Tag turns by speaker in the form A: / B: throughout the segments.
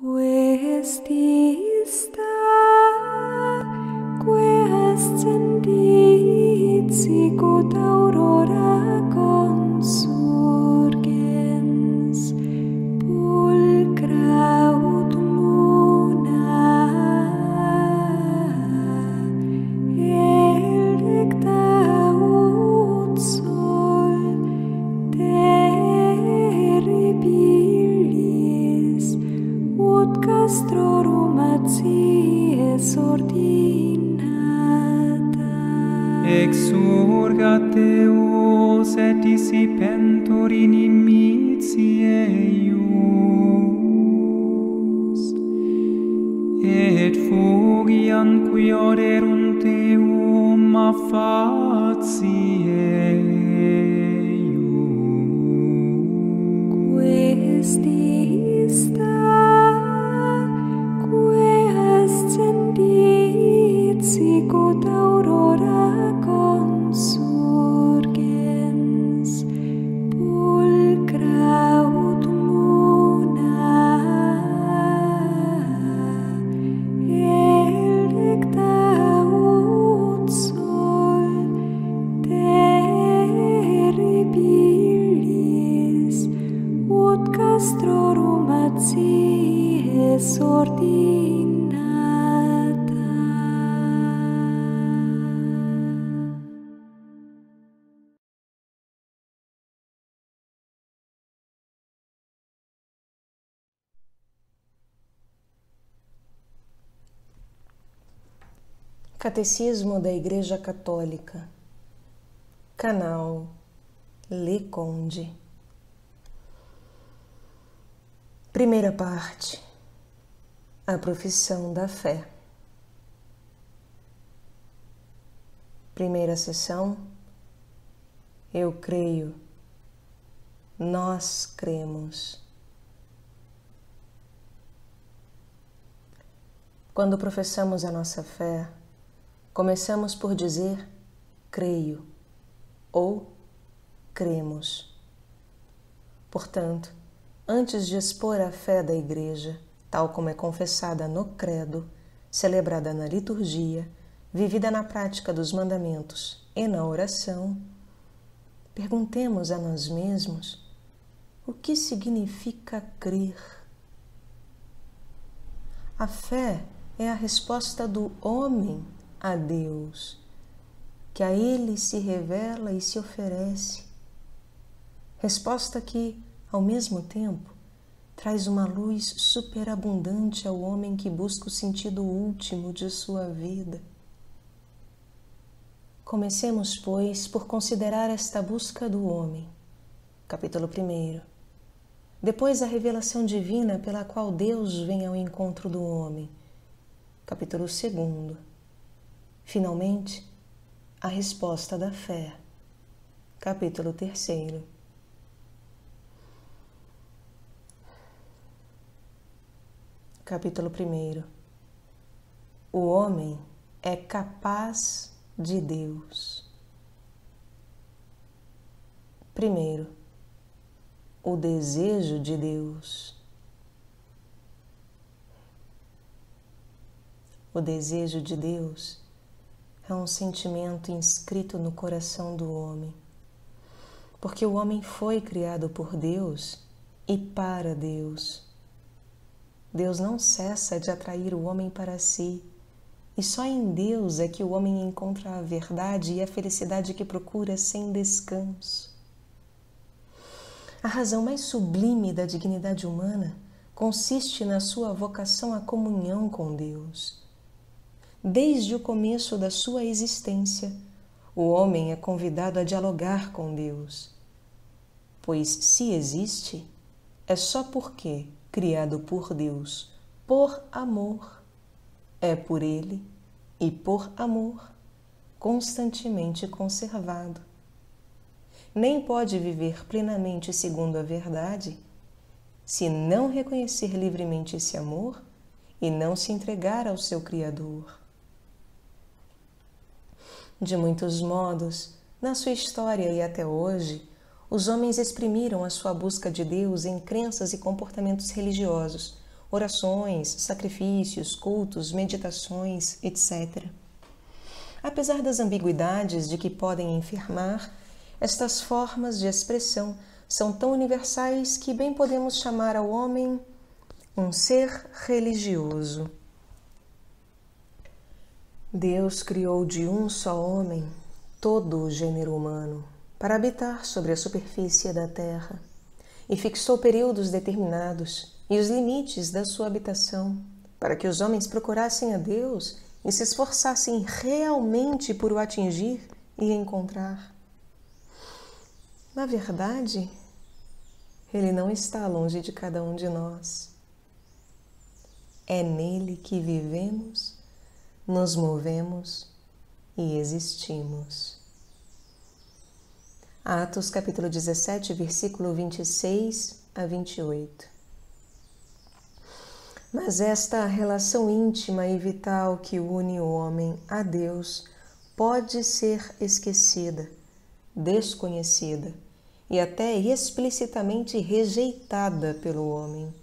A: quaestista quaescendit sicut
B: Deus et dissipentur inimitiae eius et fugiant qui oderunt eum a facie
C: Catecismo da Igreja Católica, canal Leconde. Primeira parte: A profissão da fé. Primeira sessão: Eu creio, nós cremos. Quando professamos a nossa fé, Começamos por dizer creio ou cremos. Portanto, antes de expor a fé da Igreja, tal como é confessada no Credo, celebrada na liturgia, vivida na prática dos mandamentos e na oração, perguntemos a nós mesmos o que significa crer. A fé é a resposta do homem a Deus, que a Ele se revela e se oferece. Resposta que, ao mesmo tempo, traz uma luz superabundante ao homem que busca o sentido último de sua vida. Comecemos, pois, por considerar esta busca do homem. Capítulo 1. Depois, a revelação divina pela qual Deus vem ao encontro do homem. Capítulo 2 Finalmente, a resposta da fé. Capítulo 3. Capítulo 1. O homem é capaz de Deus. Primeiro, o desejo de Deus. O desejo de Deus é um sentimento inscrito no coração do homem. Porque o homem foi criado por Deus e para Deus. Deus não cessa de atrair o homem para si, e só em Deus é que o homem encontra a verdade e a felicidade que procura sem descanso. A razão mais sublime da dignidade humana consiste na sua vocação à comunhão com Deus desde o começo da sua existência, o homem é convidado a dialogar com Deus. Pois se existe, é só porque, criado por Deus, por amor, é por Ele e por amor, constantemente conservado. Nem pode viver plenamente segundo a verdade se não reconhecer livremente esse amor e não se entregar ao seu Criador. De muitos modos, na sua história e até hoje, os homens exprimiram a sua busca de Deus em crenças e comportamentos religiosos, orações, sacrifícios, cultos, meditações, etc. Apesar das ambiguidades de que podem enfermar, estas formas de expressão são tão universais que bem podemos chamar ao homem um ser religioso. Deus criou de um só homem todo o gênero humano para habitar sobre a superfície da terra e fixou períodos determinados e os limites da sua habitação para que os homens procurassem a Deus e se esforçassem realmente por o atingir e encontrar. Na verdade, Ele não está longe de cada um de nós. É nele que vivemos nos movemos e existimos. Atos capítulo 17, versículo 26 a 28. Mas esta relação íntima e vital que une o homem a Deus pode ser esquecida, desconhecida e até explicitamente rejeitada pelo homem.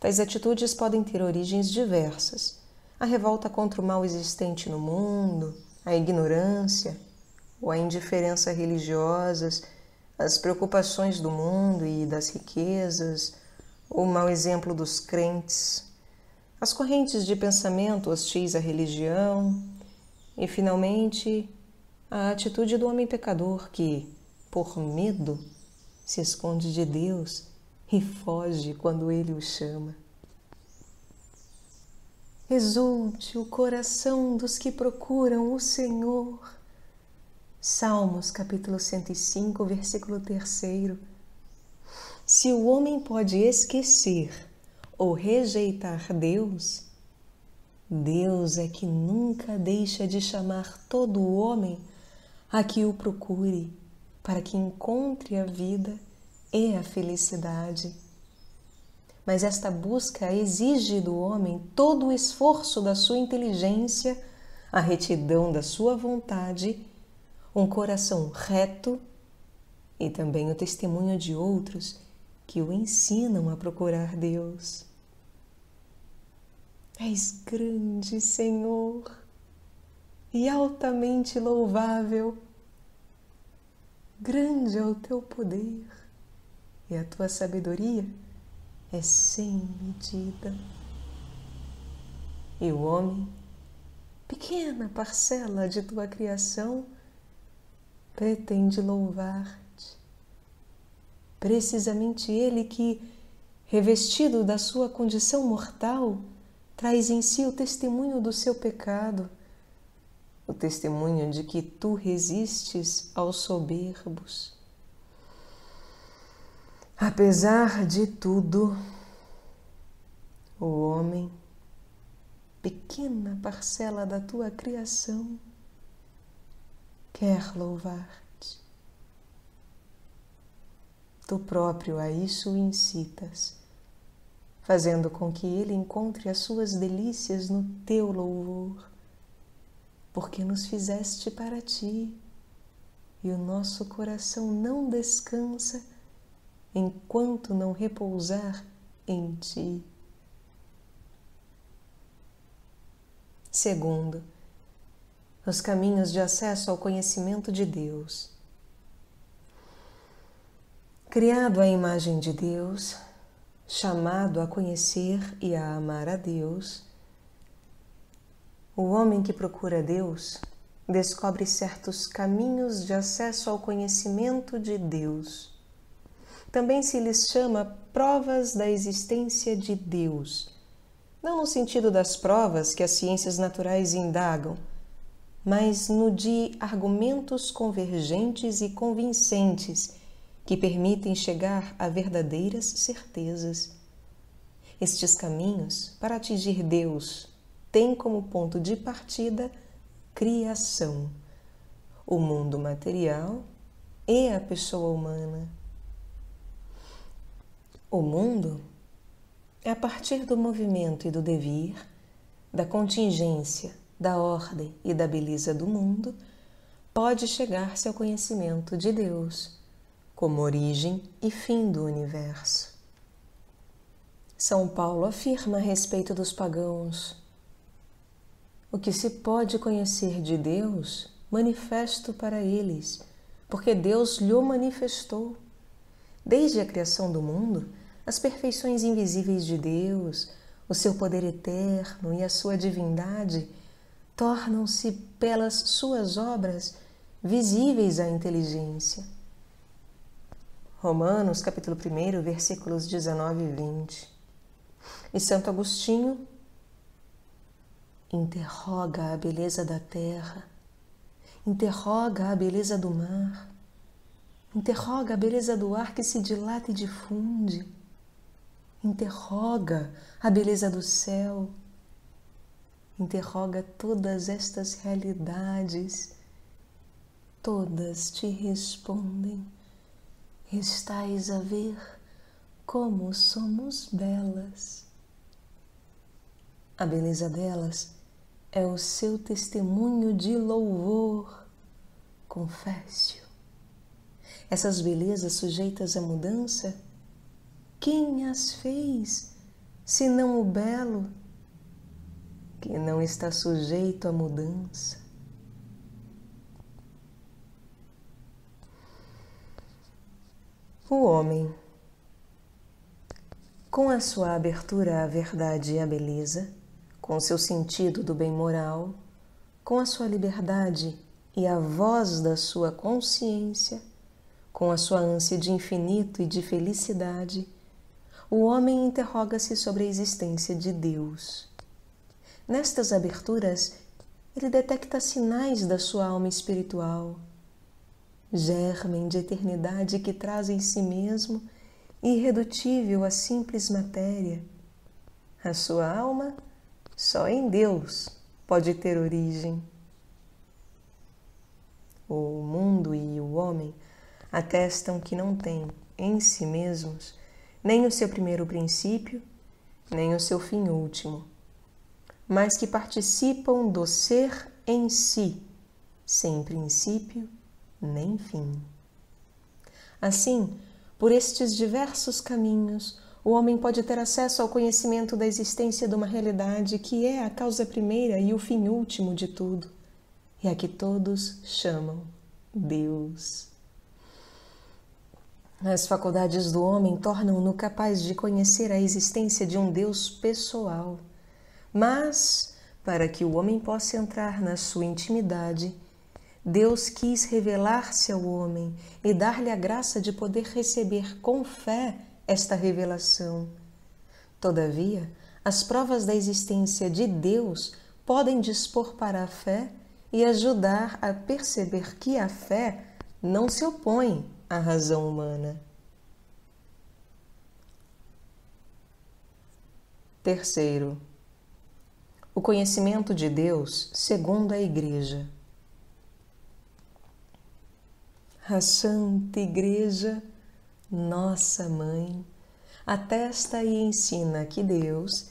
C: Tais atitudes podem ter origens diversas a revolta contra o mal existente no mundo, a ignorância ou a indiferença religiosas, as preocupações do mundo e das riquezas, o mau exemplo dos crentes, as correntes de pensamento hostis à religião e, finalmente, a atitude do homem pecador que, por medo, se esconde de Deus e foge quando ele o chama. Exulte o coração dos que procuram o Senhor. Salmos capítulo 105, versículo 3. Se o homem pode esquecer ou rejeitar Deus, Deus é que nunca deixa de chamar todo o homem a que o procure, para que encontre a vida e a felicidade mas esta busca exige do homem todo o esforço da sua inteligência, a retidão da sua vontade, um coração reto e também o testemunho de outros que o ensinam a procurar Deus. És grande, Senhor, e altamente louvável. Grande é o teu poder e a tua sabedoria é sem medida. E o homem, pequena parcela de tua criação, pretende louvar-te. Precisamente ele que, revestido da sua condição mortal, traz em si o testemunho do seu pecado, o testemunho de que tu resistes aos soberbos Apesar de tudo, o homem, pequena parcela da tua criação, quer louvar-te. Tu próprio a isso incitas, fazendo com que ele encontre as suas delícias no teu louvor, porque nos fizeste para ti e o nosso coração não descansa enquanto não repousar em ti. Segundo, os caminhos de acesso ao conhecimento de Deus. Criado à imagem de Deus, chamado a conhecer e a amar a Deus, o homem que procura Deus descobre certos caminhos de acesso ao conhecimento de Deus também se lhes chama provas da existência de Deus. Não no sentido das provas que as ciências naturais indagam, mas no de argumentos convergentes e convincentes que permitem chegar a verdadeiras certezas. Estes caminhos para atingir Deus têm como ponto de partida criação, o mundo material e a pessoa humana. O mundo é a partir do movimento e do devir, da contingência, da ordem e da beleza do mundo, pode chegar-se ao conhecimento de Deus como origem e fim do universo. São Paulo afirma a respeito dos pagãos: o que se pode conhecer de Deus, manifesto para eles, porque Deus lhe manifestou. Desde a criação do mundo, as perfeições invisíveis de Deus, o seu poder eterno e a sua divindade tornam-se pelas suas obras visíveis à inteligência. Romanos, capítulo 1, versículos 19 e 20. E Santo Agostinho interroga a beleza da terra, interroga a beleza do mar, interroga a beleza do ar que se dilata e difunde, interroga a beleza do céu, interroga todas estas realidades, todas te respondem: Estais a ver como somos belas. A beleza delas é o seu testemunho de louvor, confesse-o. Essas belezas sujeitas à mudança, quem as fez, senão o belo, que não está sujeito à mudança? O homem, com a sua abertura à verdade e à beleza, com seu sentido do bem moral, com a sua liberdade e a voz da sua consciência, com a sua ânsia de infinito e de felicidade, o homem interroga-se sobre a existência de Deus. Nestas aberturas, ele detecta sinais da sua alma espiritual, germen de eternidade que traz em si mesmo, irredutível à simples matéria. A sua alma só em Deus pode ter origem. O mundo e o homem atestam que não têm em si mesmos nem o seu primeiro princípio, nem o seu fim último, mas que participam do ser em si, sem princípio nem fim. Assim, por estes diversos caminhos, o homem pode ter acesso ao conhecimento da existência de uma realidade que é a causa primeira e o fim último de tudo, e a que todos chamam Deus. As faculdades do homem tornam-no capaz de conhecer a existência de um Deus pessoal, mas, para que o homem possa entrar na sua intimidade, Deus quis revelar-se ao homem e dar-lhe a graça de poder receber com fé esta revelação. Todavia, as provas da existência de Deus podem dispor para a fé e ajudar a perceber que a fé não se opõe à razão humana. Terceiro, o conhecimento de Deus segundo a Igreja. A Santa Igreja nossa Mãe, atesta e ensina que Deus,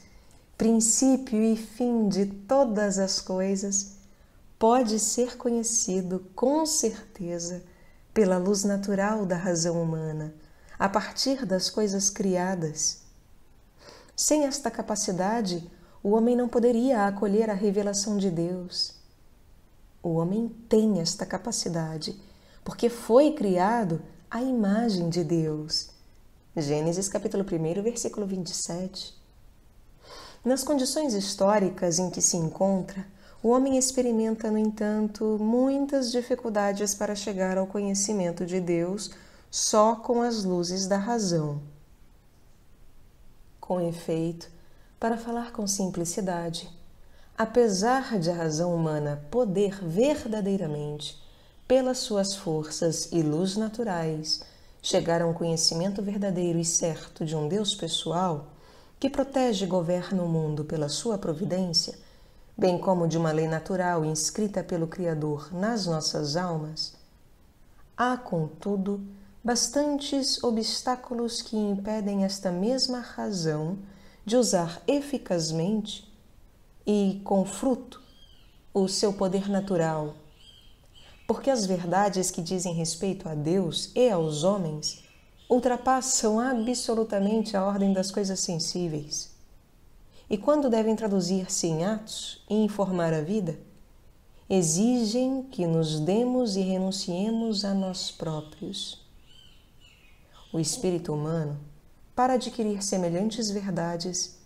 C: princípio e fim de todas as coisas, pode ser conhecido com certeza pela luz natural da razão humana, a partir das coisas criadas. Sem esta capacidade, o homem não poderia acolher a revelação de Deus. O homem tem esta capacidade, porque foi criado a imagem de Deus. Gênesis capítulo 1, versículo 27. Nas condições históricas em que se encontra, o homem experimenta, no entanto, muitas dificuldades para chegar ao conhecimento de Deus só com as luzes da razão. Com efeito, para falar com simplicidade, apesar de a razão humana poder verdadeiramente pelas suas forças e luz naturais, chegar a um conhecimento verdadeiro e certo de um Deus pessoal que protege e governa o mundo pela sua providência, bem como de uma lei natural inscrita pelo Criador nas nossas almas, há, contudo, bastantes obstáculos que impedem esta mesma razão de usar eficazmente e com fruto o seu poder natural porque as verdades que dizem respeito a Deus e aos homens ultrapassam absolutamente a ordem das coisas sensíveis. E quando devem traduzir-se em atos e informar a vida, exigem que nos demos e renunciemos a nós próprios. O espírito humano, para adquirir semelhantes verdades,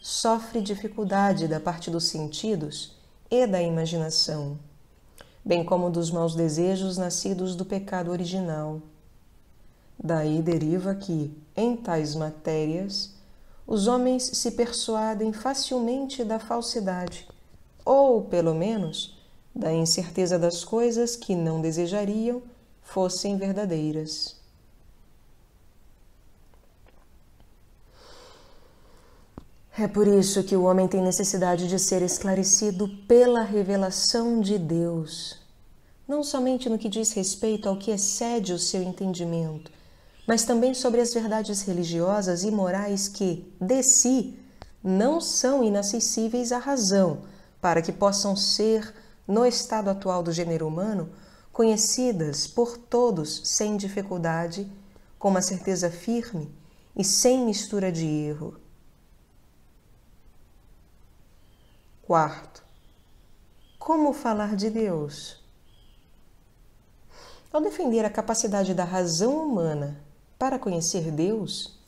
C: sofre dificuldade da parte dos sentidos e da imaginação, bem como dos maus desejos nascidos do pecado original. Daí deriva que, em tais matérias, os homens se persuadem facilmente da falsidade, ou, pelo menos, da incerteza das coisas que não desejariam fossem verdadeiras. É por isso que o homem tem necessidade de ser esclarecido pela revelação de Deus, não somente no que diz respeito ao que excede o seu entendimento, mas também sobre as verdades religiosas e morais que, de si, não são inacessíveis à razão, para que possam ser, no estado atual do gênero humano, conhecidas por todos sem dificuldade, com uma certeza firme e sem mistura de erro. Quarto, como falar de Deus? Ao defender a capacidade da razão humana para conhecer Deus,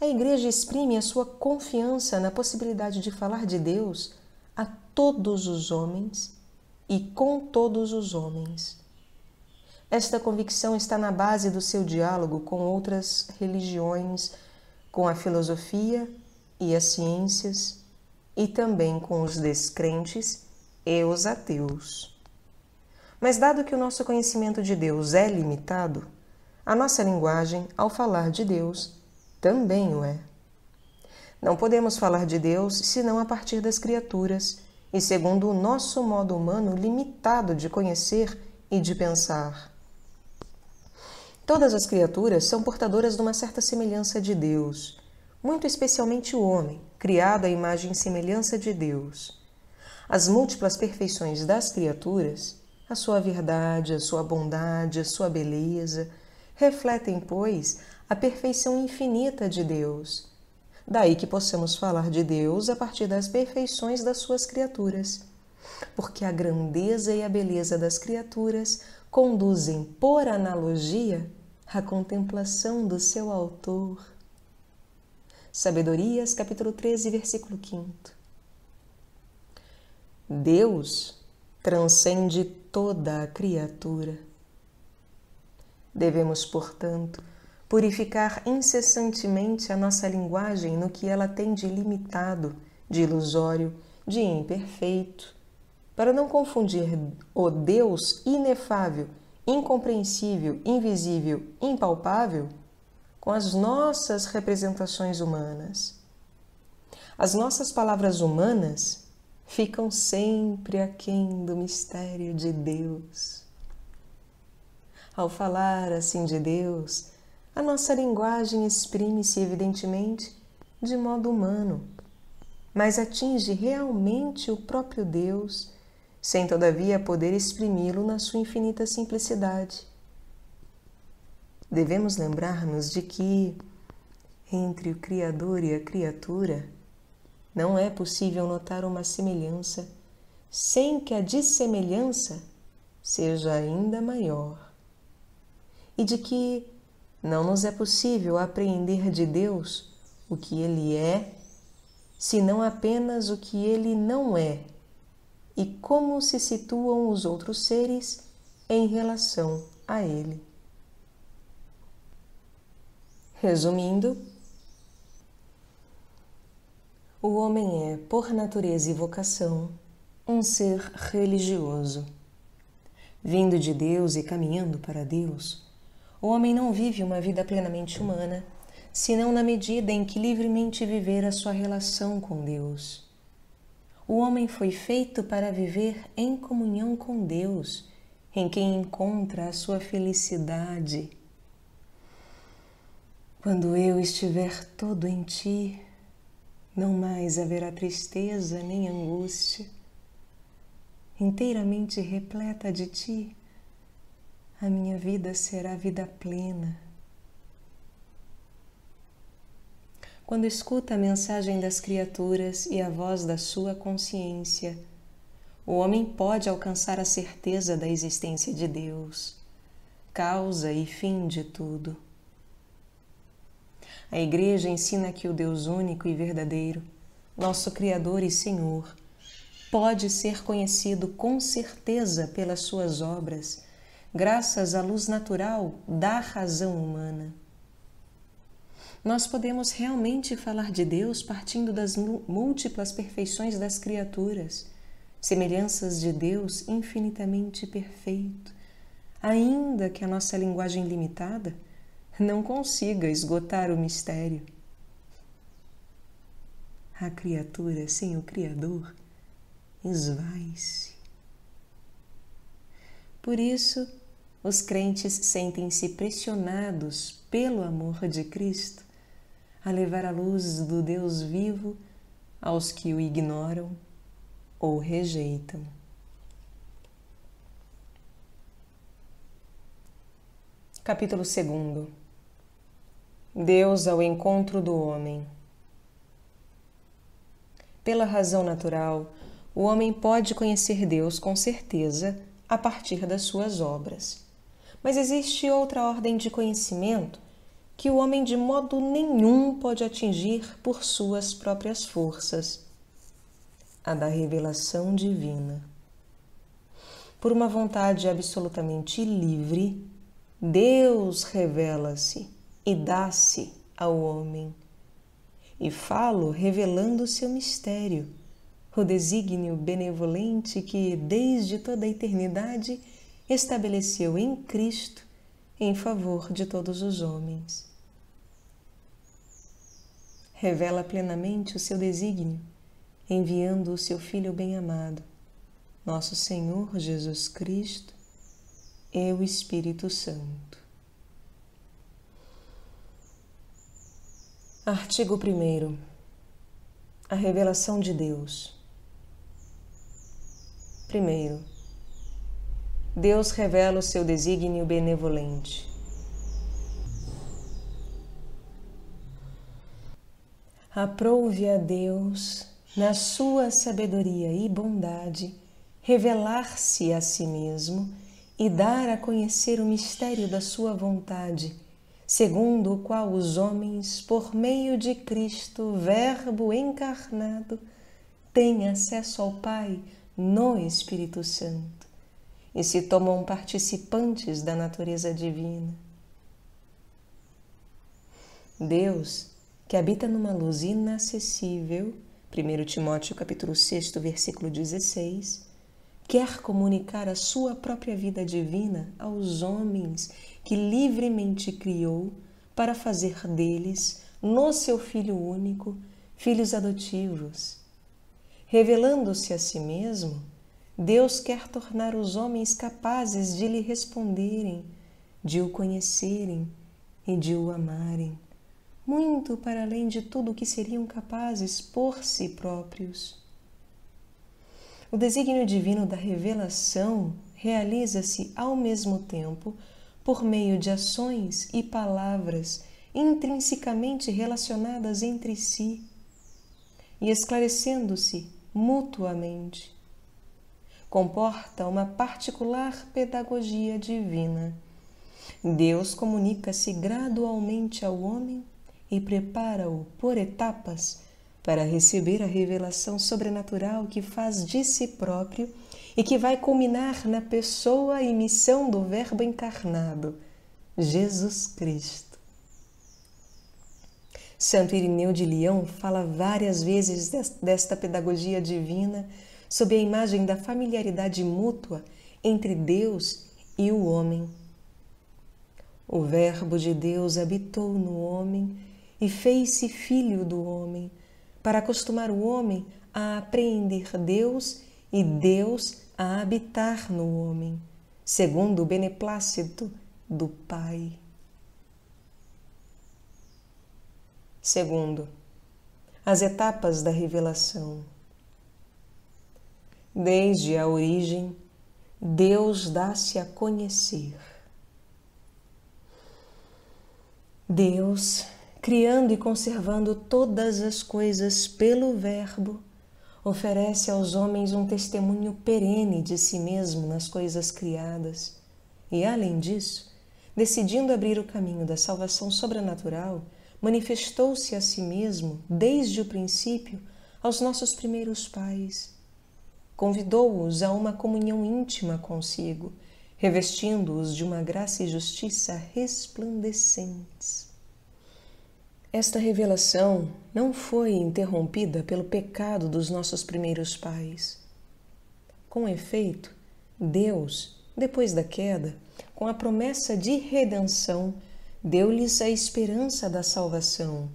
C: a Igreja exprime a sua confiança na possibilidade de falar de Deus a todos os homens e com todos os homens. Esta convicção está na base do seu diálogo com outras religiões, com a filosofia e as ciências, e também com os descrentes e os ateus. Mas, dado que o nosso conhecimento de Deus é limitado, a nossa linguagem, ao falar de Deus, também o é. Não podemos falar de Deus senão a partir das criaturas e segundo o nosso modo humano limitado de conhecer e de pensar. Todas as criaturas são portadoras de uma certa semelhança de Deus, muito especialmente o homem, criado à imagem e semelhança de Deus. As múltiplas perfeições das criaturas, a sua verdade, a sua bondade, a sua beleza, refletem, pois, a perfeição infinita de Deus. Daí que possamos falar de Deus a partir das perfeições das suas criaturas. Porque a grandeza e a beleza das criaturas conduzem, por analogia, à contemplação do seu Autor. Sabedorias, capítulo 13, versículo 5. Deus transcende toda a criatura. Devemos, portanto, purificar incessantemente a nossa linguagem no que ela tem de limitado, de ilusório, de imperfeito, para não confundir o Deus inefável, incompreensível, invisível, impalpável com as nossas representações humanas. As nossas palavras humanas ficam sempre aquém do mistério de Deus. Ao falar assim de Deus, a nossa linguagem exprime-se evidentemente de modo humano, mas atinge realmente o próprio Deus, sem todavia poder exprimi-lo na sua infinita simplicidade. Devemos lembrar-nos de que, entre o Criador e a criatura, não é possível notar uma semelhança sem que a dissemelhança seja ainda maior e de que não nos é possível apreender de Deus o que Ele é, senão apenas o que Ele não é e como se situam os outros seres em relação a Ele. Resumindo, o homem é, por natureza e vocação, um ser religioso. Vindo de Deus e caminhando para Deus, o homem não vive uma vida plenamente humana, senão na medida em que livremente viver a sua relação com Deus. O homem foi feito para viver em comunhão com Deus, em quem encontra a sua felicidade. Quando eu estiver todo em ti, não mais haverá tristeza nem angústia. Inteiramente repleta de ti, a minha vida será vida plena, quando escuta a mensagem das criaturas e a voz da sua consciência, o homem pode alcançar a certeza da existência de Deus, causa e fim de tudo. A Igreja ensina que o Deus único e verdadeiro, nosso Criador e Senhor, pode ser conhecido com certeza pelas suas obras, graças à luz natural da razão humana. Nós podemos realmente falar de Deus partindo das múltiplas perfeições das criaturas, semelhanças de Deus infinitamente perfeito, ainda que a nossa linguagem limitada não consiga esgotar o mistério. A criatura sem o Criador esvai-se. Por isso, os crentes sentem-se pressionados pelo amor de Cristo a levar a luz do Deus vivo aos que o ignoram ou rejeitam. Capítulo 2 Deus ao encontro do homem. Pela razão natural, o homem pode conhecer Deus com certeza a partir das suas obras. Mas existe outra ordem de conhecimento que o homem de modo nenhum pode atingir por suas próprias forças a da revelação divina. Por uma vontade absolutamente livre, Deus revela-se e dá-se ao homem. E falo revelando seu mistério o desígnio benevolente que, desde toda a eternidade, estabeleceu em Cristo em favor de todos os homens. Revela plenamente o seu desígnio, enviando o seu Filho bem-amado, nosso Senhor Jesus Cristo e o Espírito Santo. Artigo 1. A revelação de Deus. Primeiro, Deus revela o seu desígnio benevolente. Aprouve a Deus, na sua sabedoria e bondade, revelar-se a si mesmo e dar a conhecer o mistério da sua vontade, segundo o qual os homens, por meio de Cristo, Verbo encarnado, têm acesso ao Pai no Espírito Santo e se tomam participantes da natureza divina. Deus, que habita numa luz inacessível, 1 Timóteo capítulo 6, versículo 16, quer comunicar a sua própria vida divina aos homens que livremente criou para fazer deles, no seu Filho único, filhos adotivos Revelando-se a si mesmo, Deus quer tornar os homens capazes de lhe responderem, de o conhecerem e de o amarem, muito para além de tudo o que seriam capazes por si próprios. O desígnio divino da revelação realiza-se ao mesmo tempo por meio de ações e palavras intrinsecamente relacionadas entre si e esclarecendo-se mutuamente. Comporta uma particular pedagogia divina. Deus comunica-se gradualmente ao homem e prepara-o por etapas para receber a revelação sobrenatural que faz de si próprio e que vai culminar na pessoa e missão do Verbo encarnado, Jesus Cristo. Santo Irineu de Leão fala várias vezes desta pedagogia divina sob a imagem da familiaridade mútua entre Deus e o homem. O Verbo de Deus habitou no homem e fez-se filho do homem, para acostumar o homem a apreender Deus e Deus a habitar no homem, segundo o beneplácito do Pai. Segundo, as etapas da revelação. Desde a origem, Deus dá-se a conhecer. Deus, criando e conservando todas as coisas pelo Verbo, oferece aos homens um testemunho perene de si mesmo nas coisas criadas. E, além disso, decidindo abrir o caminho da salvação sobrenatural, manifestou-se a si mesmo, desde o princípio, aos nossos primeiros pais. Convidou-os a uma comunhão íntima consigo, revestindo-os de uma graça e justiça resplandecentes. Esta revelação não foi interrompida pelo pecado dos nossos primeiros pais. Com efeito, Deus, depois da queda, com a promessa de redenção, deu-lhes a esperança da salvação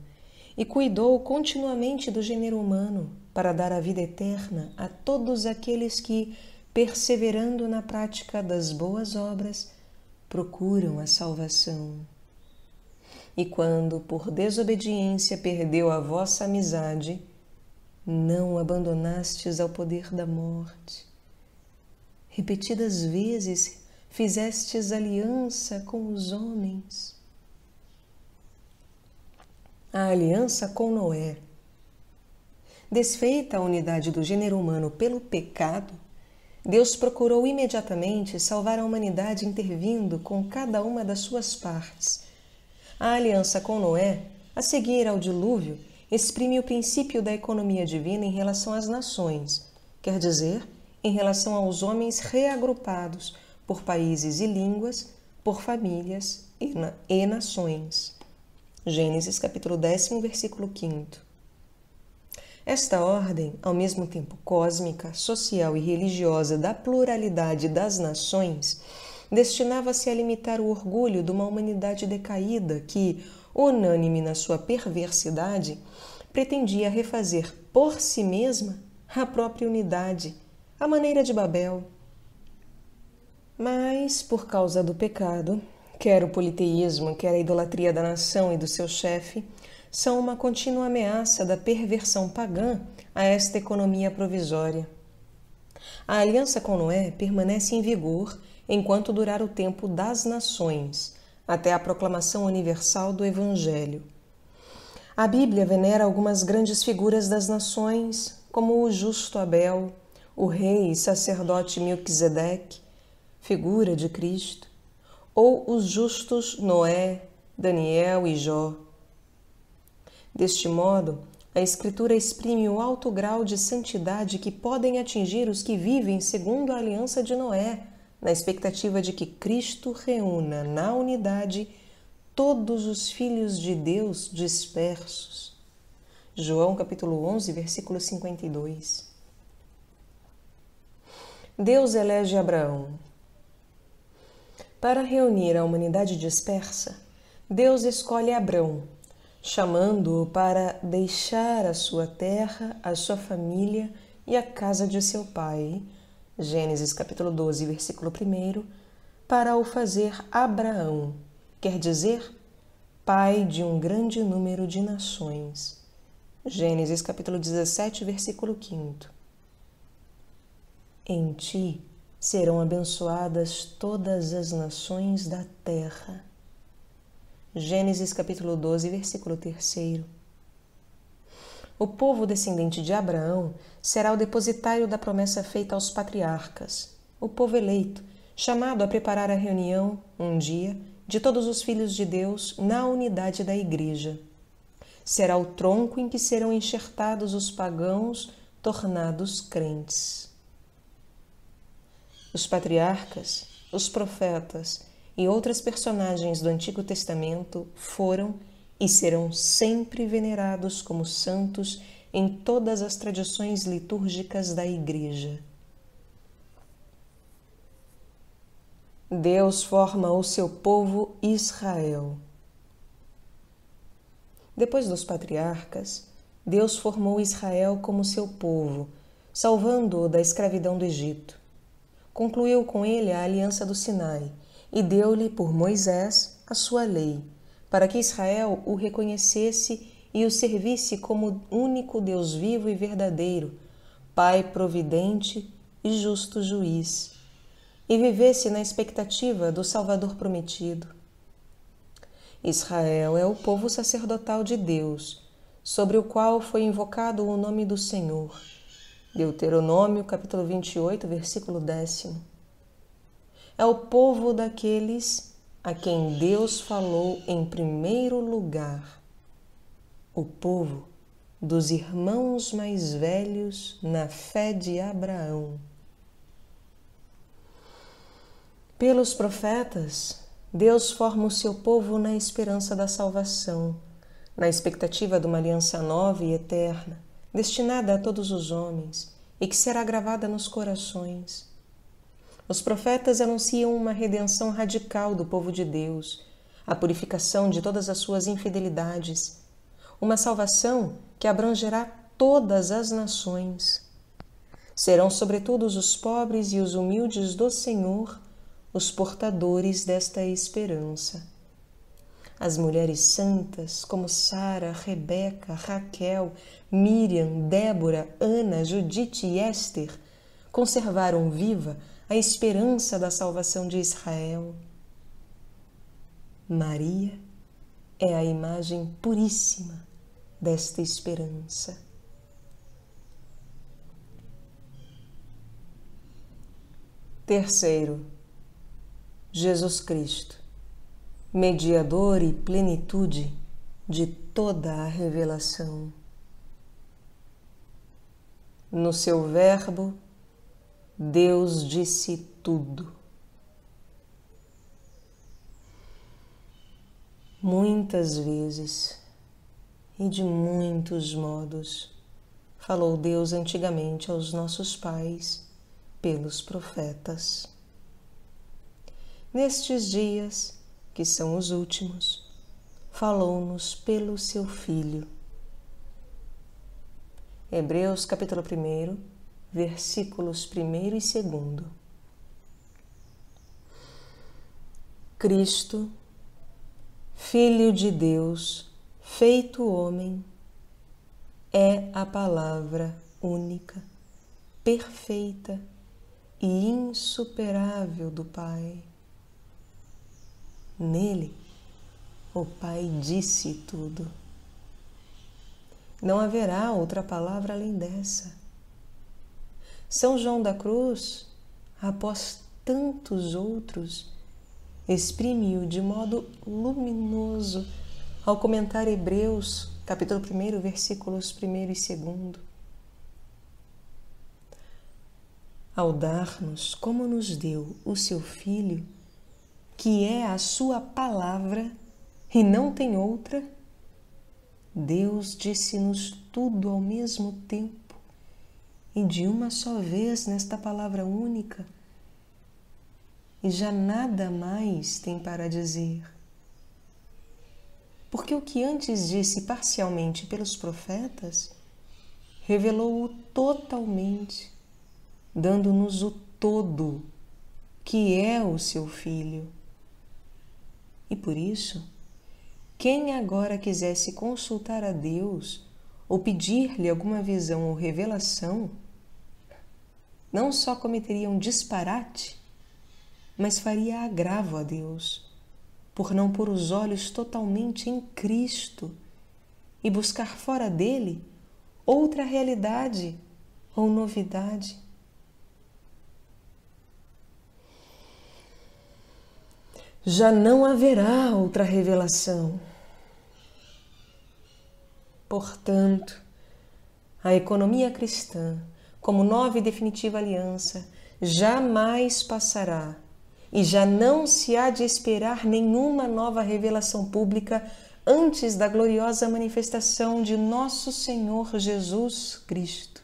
C: e cuidou continuamente do gênero humano para dar a vida eterna a todos aqueles que, perseverando na prática das boas obras, procuram a salvação. E quando, por desobediência, perdeu a vossa amizade, não o abandonastes ao poder da morte. Repetidas vezes fizestes aliança com os homens. A aliança com Noé. Desfeita a unidade do gênero humano pelo pecado, Deus procurou imediatamente salvar a humanidade intervindo com cada uma das suas partes a aliança com Noé, a seguir ao dilúvio, exprime o princípio da economia divina em relação às nações, quer dizer, em relação aos homens reagrupados por países e línguas, por famílias e, na, e nações. Gênesis capítulo 10, versículo 5. Esta ordem, ao mesmo tempo cósmica, social e religiosa da pluralidade das nações, destinava-se a limitar o orgulho de uma humanidade decaída que, unânime na sua perversidade, pretendia refazer por si mesma a própria unidade, a maneira de Babel. Mas, por causa do pecado, quer o politeísmo, quer a idolatria da nação e do seu chefe, são uma contínua ameaça da perversão pagã a esta economia provisória. A aliança com Noé permanece em vigor enquanto durar o tempo das nações, até a proclamação universal do Evangelho. A Bíblia venera algumas grandes figuras das nações, como o justo Abel, o rei e sacerdote Melquisedeque, figura de Cristo, ou os justos Noé, Daniel e Jó. Deste modo, a Escritura exprime o alto grau de santidade que podem atingir os que vivem segundo a aliança de Noé, na expectativa de que Cristo reúna na unidade todos os filhos de Deus dispersos. João capítulo 11, versículo 52. Deus elege Abraão. Para reunir a humanidade dispersa, Deus escolhe Abraão, chamando-o para deixar a sua terra, a sua família e a casa de seu pai, Gênesis capítulo 12, versículo 1, para o fazer Abraão, quer dizer, pai de um grande número de nações. Gênesis capítulo 17, versículo 5. Em ti serão abençoadas todas as nações da terra. Gênesis capítulo 12, versículo 3. O povo descendente de Abraão será o depositário da promessa feita aos patriarcas, o povo eleito, chamado a preparar a reunião, um dia, de todos os filhos de Deus na unidade da Igreja. Será o tronco em que serão enxertados os pagãos tornados crentes. Os patriarcas, os profetas e outras personagens do Antigo Testamento foram e serão sempre venerados como santos em todas as tradições litúrgicas da Igreja. Deus forma o seu povo Israel. Depois dos patriarcas, Deus formou Israel como seu povo, salvando-o da escravidão do Egito. Concluiu com ele a aliança do Sinai e deu-lhe por Moisés a sua lei para que Israel o reconhecesse e o servisse como único Deus vivo e verdadeiro, Pai providente e justo juiz, e vivesse na expectativa do Salvador prometido. Israel é o povo sacerdotal de Deus, sobre o qual foi invocado o nome do Senhor. Deuteronômio, capítulo 28, versículo décimo. É o povo daqueles a quem Deus falou em primeiro lugar. O povo dos irmãos mais velhos na fé de Abraão. Pelos profetas, Deus forma o seu povo na esperança da salvação, na expectativa de uma aliança nova e eterna, destinada a todos os homens e que será gravada nos corações. Os profetas anunciam uma redenção radical do povo de Deus, a purificação de todas as suas infidelidades, uma salvação que abrangerá todas as nações. Serão, sobretudo, os pobres e os humildes do Senhor os portadores desta esperança. As mulheres santas, como Sara, Rebeca, Raquel, Miriam, Débora, Ana, Judite e Éster, conservaram viva a esperança da salvação de Israel. Maria é a imagem puríssima desta esperança. Terceiro, Jesus Cristo, mediador e plenitude de toda a revelação. No seu Verbo, Deus disse tudo. Muitas vezes e de muitos modos falou Deus antigamente aos nossos pais pelos profetas. Nestes dias, que são os últimos, falou-nos pelo seu Filho. Hebreus capítulo 1, versículos 1 e 2. Cristo, Filho de Deus, feito homem, é a palavra única, perfeita e insuperável do Pai Nele, o Pai disse tudo. Não haverá outra palavra além dessa. São João da Cruz, após tantos outros, exprime-o de modo luminoso ao comentar Hebreus, capítulo 1, versículos 1 e 2. Ao dar-nos, como nos deu, o seu Filho, que é a Sua palavra e não tem outra? Deus disse-nos tudo ao mesmo tempo e de uma só vez nesta palavra única, e já nada mais tem para dizer. Porque o que antes disse parcialmente pelos profetas, revelou-o totalmente, dando-nos o todo, que é o seu Filho. E por isso, quem agora quisesse consultar a Deus ou pedir-lhe alguma visão ou revelação, não só cometeria um disparate, mas faria agravo a Deus, por não pôr os olhos totalmente em Cristo e buscar fora dele outra realidade ou novidade. Já não haverá outra revelação. Portanto, a economia cristã, como nova e definitiva aliança, jamais passará e já não se há de esperar nenhuma nova revelação pública antes da gloriosa manifestação de nosso Senhor Jesus Cristo.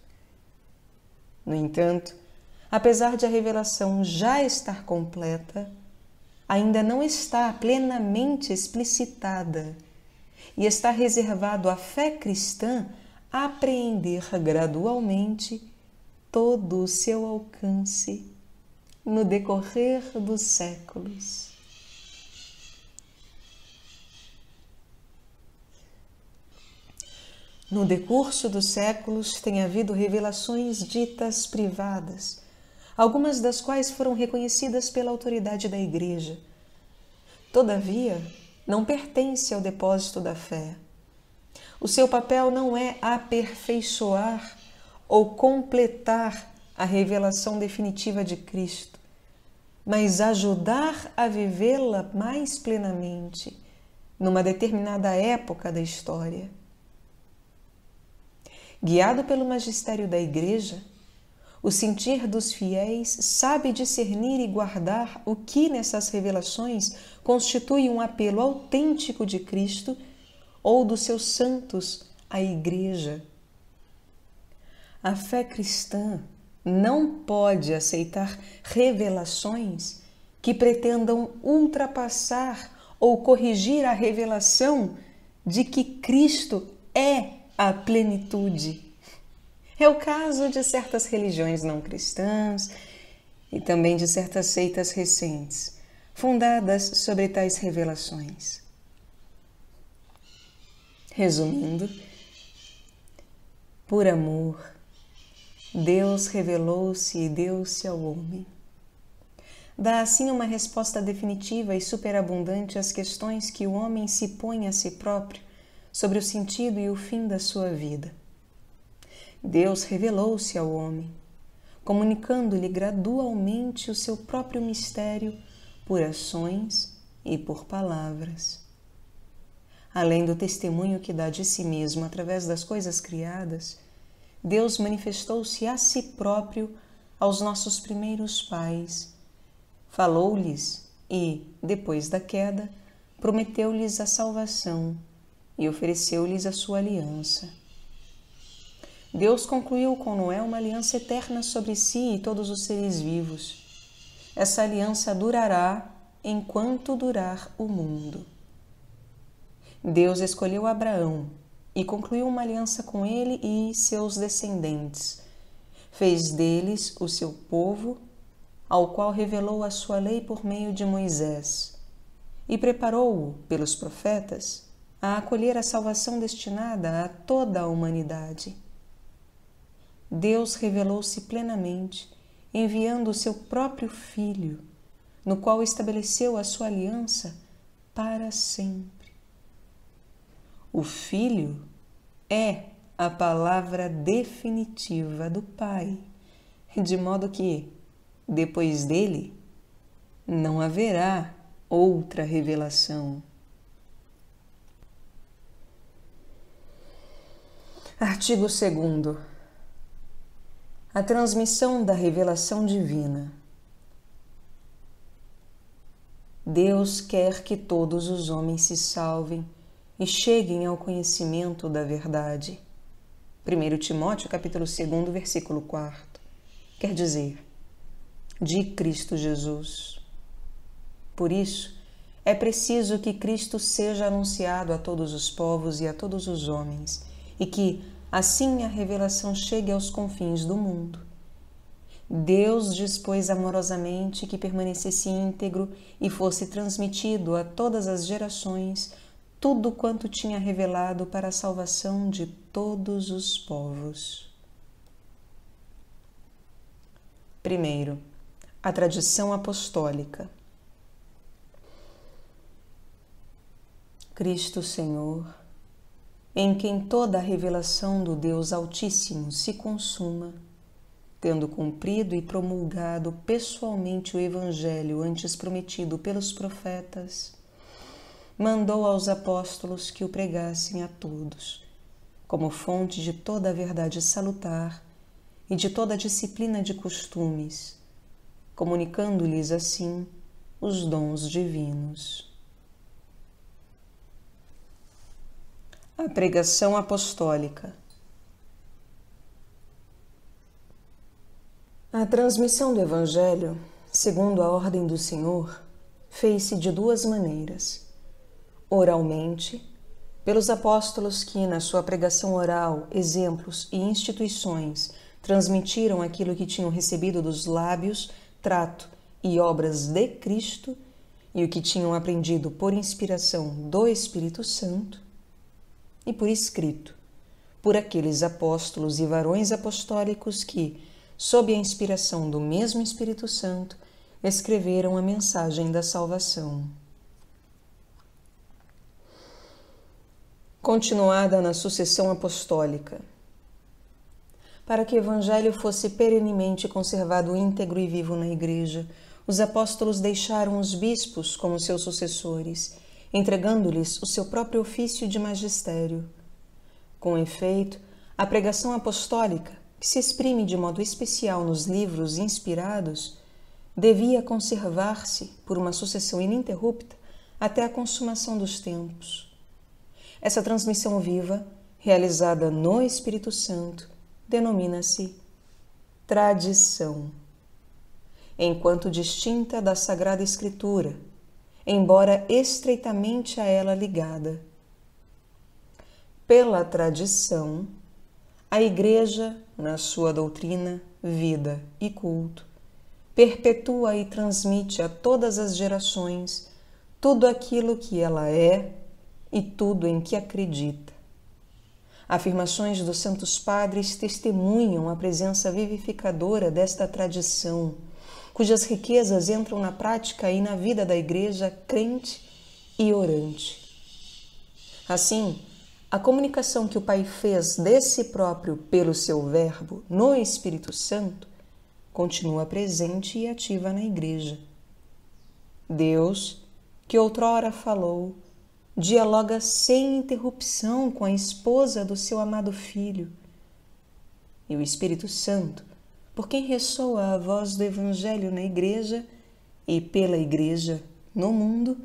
C: No entanto, apesar de a revelação já estar completa, ainda não está plenamente explicitada e está reservado à fé cristã apreender gradualmente todo o seu alcance no decorrer dos séculos. No decurso dos séculos tem havido revelações ditas privadas algumas das quais foram reconhecidas pela autoridade da Igreja. Todavia, não pertence ao depósito da fé. O seu papel não é aperfeiçoar ou completar a revelação definitiva de Cristo, mas ajudar a vivê-la mais plenamente numa determinada época da história. Guiado pelo magistério da Igreja, o sentir dos fiéis sabe discernir e guardar o que nessas revelações constitui um apelo autêntico de Cristo ou dos seus santos à Igreja. A fé cristã não pode aceitar revelações que pretendam ultrapassar ou corrigir a revelação de que Cristo é a plenitude. É o caso de certas religiões não cristãs e também de certas seitas recentes, fundadas sobre tais revelações. Resumindo, por amor, Deus revelou-se e deu-se ao homem. Dá assim uma resposta definitiva e superabundante às questões que o homem se põe a si próprio sobre o sentido e o fim da sua vida. Deus revelou-se ao homem, comunicando-lhe gradualmente o seu próprio mistério por ações e por palavras. Além do testemunho que dá de si mesmo através das coisas criadas, Deus manifestou-se a si próprio aos nossos primeiros pais, falou-lhes e, depois da queda, prometeu-lhes a salvação e ofereceu-lhes a sua aliança. Deus concluiu com Noé uma aliança eterna sobre si e todos os seres vivos. Essa aliança durará enquanto durar o mundo. Deus escolheu Abraão e concluiu uma aliança com ele e seus descendentes. Fez deles o seu povo, ao qual revelou a sua lei por meio de Moisés, e preparou-o, pelos profetas, a acolher a salvação destinada a toda a humanidade. Deus revelou-se plenamente, enviando o seu próprio Filho, no qual estabeleceu a sua aliança para sempre. O Filho é a palavra definitiva do Pai, de modo que, depois dele, não haverá outra revelação. Artigo 2 a transmissão da revelação divina. Deus quer que todos os homens se salvem e cheguem ao conhecimento da verdade. 1 Timóteo capítulo 2, versículo 4. Quer dizer, de Cristo Jesus. Por isso, é preciso que Cristo seja anunciado a todos os povos e a todos os homens, e que, Assim a revelação chegue aos confins do mundo. Deus dispôs amorosamente que permanecesse íntegro e fosse transmitido a todas as gerações tudo quanto tinha revelado para a salvação de todos os povos. Primeiro, a tradição apostólica. Cristo Senhor em quem toda a revelação do Deus Altíssimo se consuma, tendo cumprido e promulgado pessoalmente o Evangelho antes prometido pelos profetas, mandou aos apóstolos que o pregassem a todos, como fonte de toda a verdade salutar e de toda a disciplina de costumes, comunicando-lhes assim os dons divinos. A pregação apostólica. A transmissão do Evangelho, segundo a ordem do Senhor, fez-se de duas maneiras: oralmente, pelos apóstolos que, na sua pregação oral, exemplos e instituições transmitiram aquilo que tinham recebido dos lábios, trato e obras de Cristo e o que tinham aprendido por inspiração do Espírito Santo e por escrito, por aqueles apóstolos e varões apostólicos que, sob a inspiração do mesmo Espírito Santo, escreveram a mensagem da salvação. continuada na sucessão apostólica. Para que o Evangelho fosse perenemente conservado íntegro e vivo na Igreja, os apóstolos deixaram os bispos como seus sucessores, entregando-lhes o seu próprio ofício de magistério. Com efeito, a pregação apostólica, que se exprime de modo especial nos livros inspirados, devia conservar-se por uma sucessão ininterrupta até a consumação dos tempos. Essa transmissão viva, realizada no Espírito Santo, denomina-se tradição. Enquanto distinta da Sagrada Escritura, embora estreitamente a ela ligada. Pela tradição, a Igreja, na sua doutrina, vida e culto, perpetua e transmite a todas as gerações tudo aquilo que ela é e tudo em que acredita. Afirmações dos Santos Padres testemunham a presença vivificadora desta tradição, cujas riquezas entram na prática e na vida da Igreja crente e orante. Assim, a comunicação que o Pai fez de si próprio pelo seu Verbo no Espírito Santo continua presente e ativa na Igreja. Deus, que outrora falou, dialoga sem interrupção com a esposa do seu amado filho. E o Espírito Santo, por quem ressoa a voz do Evangelho na Igreja e pela Igreja no mundo,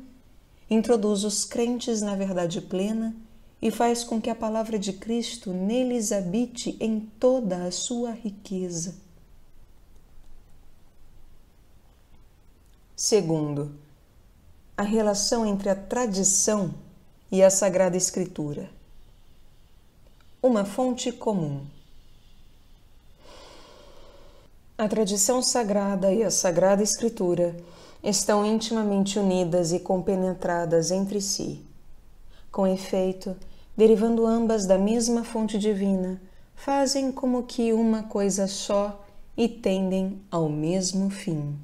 C: introduz os crentes na verdade plena e faz com que a palavra de Cristo neles habite em toda a sua riqueza. Segundo, a relação entre a tradição e a Sagrada Escritura. Uma fonte comum. A tradição sagrada e a Sagrada Escritura estão intimamente unidas e compenetradas entre si. Com efeito, derivando ambas da mesma fonte divina, fazem como que uma coisa só e tendem ao mesmo fim.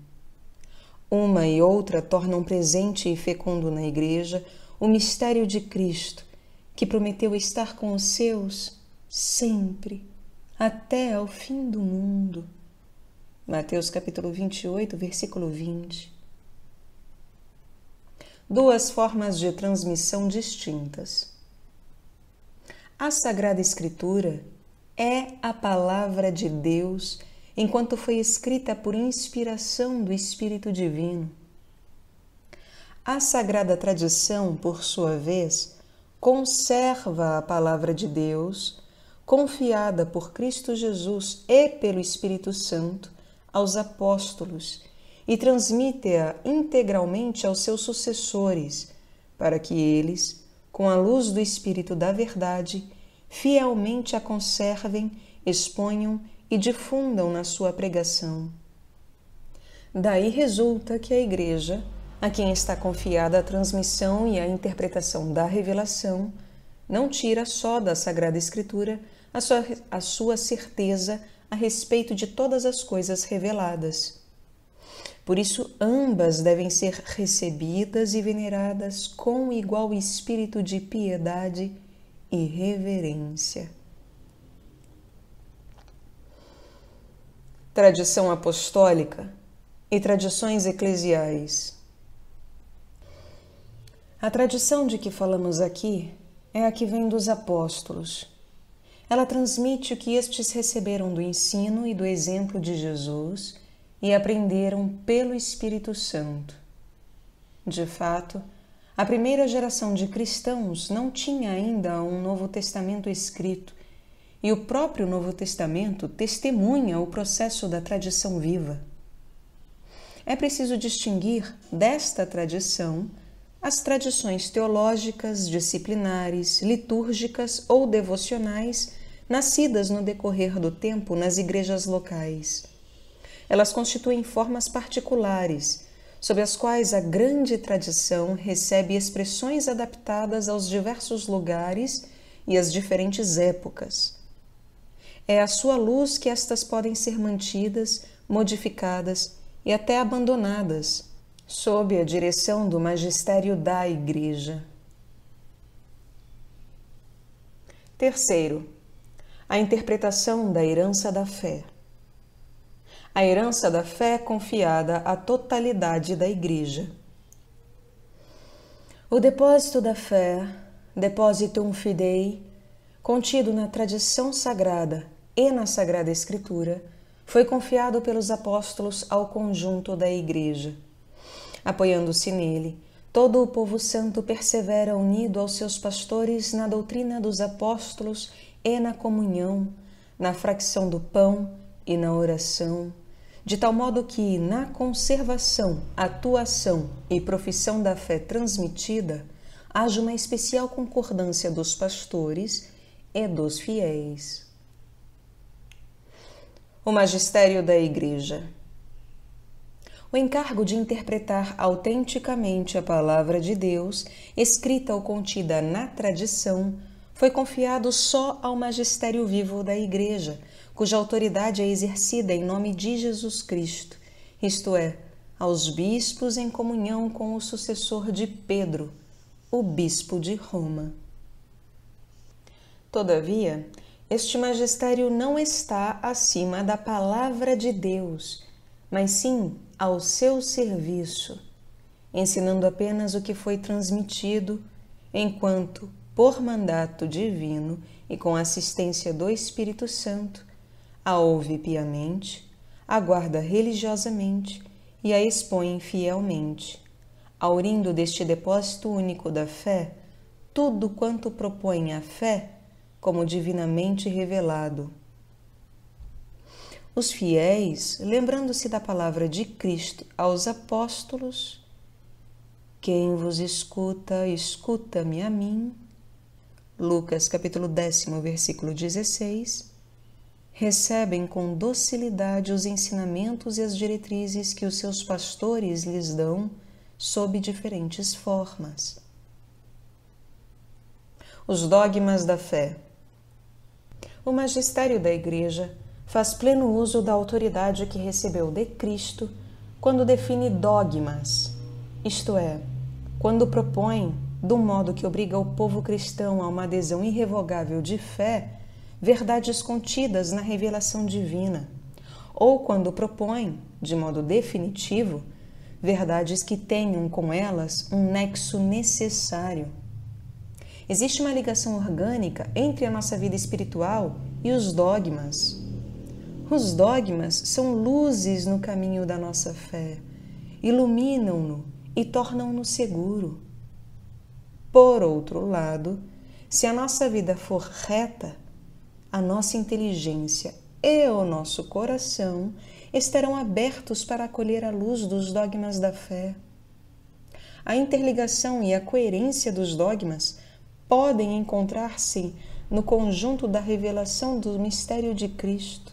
C: Uma e outra tornam presente e fecundo na Igreja o mistério de Cristo, que prometeu estar com os seus sempre, até ao fim do mundo. Mateus capítulo 28, versículo 20. Duas formas de transmissão distintas. A Sagrada Escritura é a palavra de Deus enquanto foi escrita por inspiração do Espírito Divino. A sagrada tradição, por sua vez, conserva a palavra de Deus, confiada por Cristo Jesus e pelo Espírito Santo aos apóstolos, e transmite-a integralmente aos seus sucessores, para que eles, com a luz do Espírito da Verdade, fielmente a conservem, exponham e difundam na sua pregação. Daí resulta que a Igreja, a quem está confiada a transmissão e a interpretação da revelação, não tira só da Sagrada Escritura a sua, a sua certeza a respeito de todas as coisas reveladas. Por isso, ambas devem ser recebidas e veneradas com igual espírito de piedade e reverência. Tradição apostólica e tradições eclesiais. A tradição de que falamos aqui é a que vem dos apóstolos. Ela transmite o que estes receberam do ensino e do exemplo de Jesus e aprenderam pelo Espírito Santo. De fato, a primeira geração de cristãos não tinha ainda um Novo Testamento escrito, e o próprio Novo Testamento testemunha o processo da tradição viva. É preciso distinguir desta tradição as tradições teológicas, disciplinares, litúrgicas ou devocionais nascidas no decorrer do tempo nas igrejas locais. Elas constituem formas particulares, sob as quais a grande tradição recebe expressões adaptadas aos diversos lugares e às diferentes épocas. É à sua luz que estas podem ser mantidas, modificadas e até abandonadas sob a direção do magistério da Igreja. Terceiro, a interpretação da herança da fé. A herança da fé confiada à totalidade da Igreja. O depósito da fé, depositum fidei, contido na tradição sagrada e na Sagrada Escritura, foi confiado pelos apóstolos ao conjunto da Igreja. Apoiando-se nele, todo o povo santo persevera unido aos seus pastores na doutrina dos apóstolos e na comunhão, na fracção do pão e na oração, de tal modo que, na conservação, atuação e profissão da fé transmitida, haja uma especial concordância dos pastores e dos fiéis. O magistério da Igreja. O encargo de interpretar autenticamente a palavra de Deus, escrita ou contida na tradição, foi confiado só ao magistério vivo da Igreja, cuja autoridade é exercida em nome de Jesus Cristo, isto é, aos bispos em comunhão com o sucessor de Pedro, o bispo de Roma. Todavia, este magistério não está acima da palavra de Deus, mas sim ao seu serviço, ensinando apenas o que foi transmitido, enquanto por mandato divino e com assistência do Espírito Santo, a ouve piamente, aguarda religiosamente e a expõe fielmente, aurindo deste depósito único da fé tudo quanto propõe a fé como divinamente revelado. Os fiéis, lembrando-se da palavra de Cristo aos apóstolos, quem vos escuta, escuta-me a mim, Lucas capítulo décimo, versículo 16, recebem com docilidade os ensinamentos e as diretrizes que os seus pastores lhes dão sob diferentes formas. Os dogmas da fé. O magistério da Igreja faz pleno uso da autoridade que recebeu de Cristo quando define dogmas, isto é, quando propõe do modo que obriga o povo cristão a uma adesão irrevogável de fé, verdades contidas na revelação divina, ou quando propõe, de modo definitivo, verdades que tenham com elas um nexo necessário. Existe uma ligação orgânica entre a nossa vida espiritual e os dogmas. Os dogmas são luzes no caminho da nossa fé, iluminam-no e tornam-no seguro. Por outro lado, se a nossa vida for reta, a nossa inteligência e o nosso coração estarão abertos para acolher a luz dos dogmas da fé. A interligação e a coerência dos dogmas podem encontrar-se no conjunto da revelação do mistério de Cristo.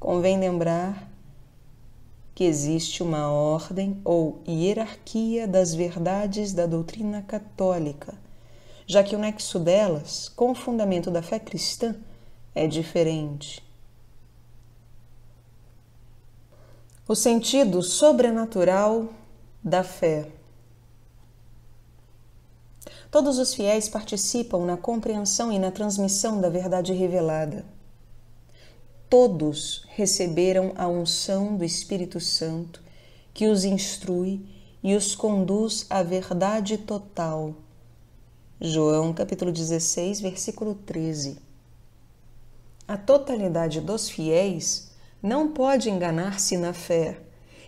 C: Convém lembrar que existe uma ordem ou hierarquia das verdades da doutrina católica, já que o nexo delas com o fundamento da fé cristã é diferente. O sentido sobrenatural da fé. Todos os fiéis participam na compreensão e na transmissão da verdade revelada todos receberam a unção do Espírito Santo, que os instrui e os conduz à verdade total. João capítulo 16, versículo 13. A totalidade dos fiéis não pode enganar-se na fé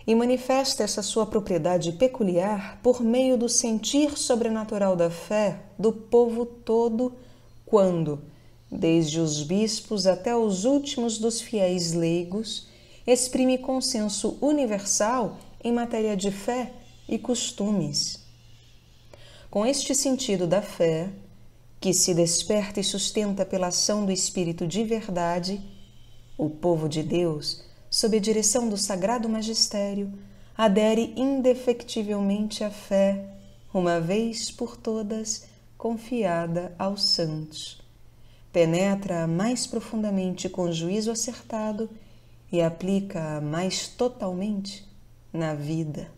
C: e manifesta essa sua propriedade peculiar por meio do sentir sobrenatural da fé do povo todo quando, desde os bispos até os últimos dos fiéis leigos, exprime consenso universal em matéria de fé e costumes. Com este sentido da fé, que se desperta e sustenta pela ação do Espírito de verdade, o povo de Deus, sob a direção do Sagrado Magistério, adere indefectivelmente à fé, uma vez por todas confiada aos santos penetra mais profundamente com juízo acertado e aplica mais totalmente na vida.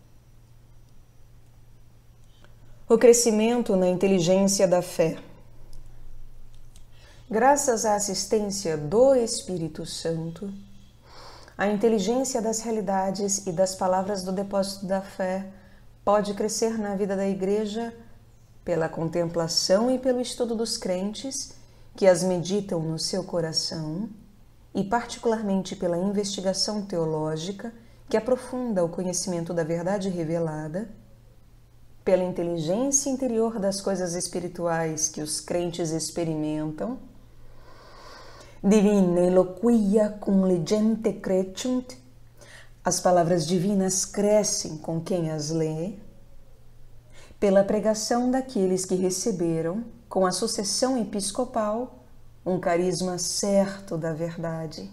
C: O crescimento na inteligência da fé. Graças à assistência do Espírito Santo, a inteligência das realidades e das palavras do depósito da fé pode crescer na vida da Igreja pela contemplação e pelo estudo dos crentes que as meditam no seu coração e, particularmente, pela investigação teológica que aprofunda o conhecimento da verdade revelada, pela inteligência interior das coisas espirituais que os crentes experimentam, divina eloquia cum legente crescunt, as palavras divinas crescem com quem as lê, pela pregação daqueles que receberam, com a sucessão episcopal, um carisma certo da verdade.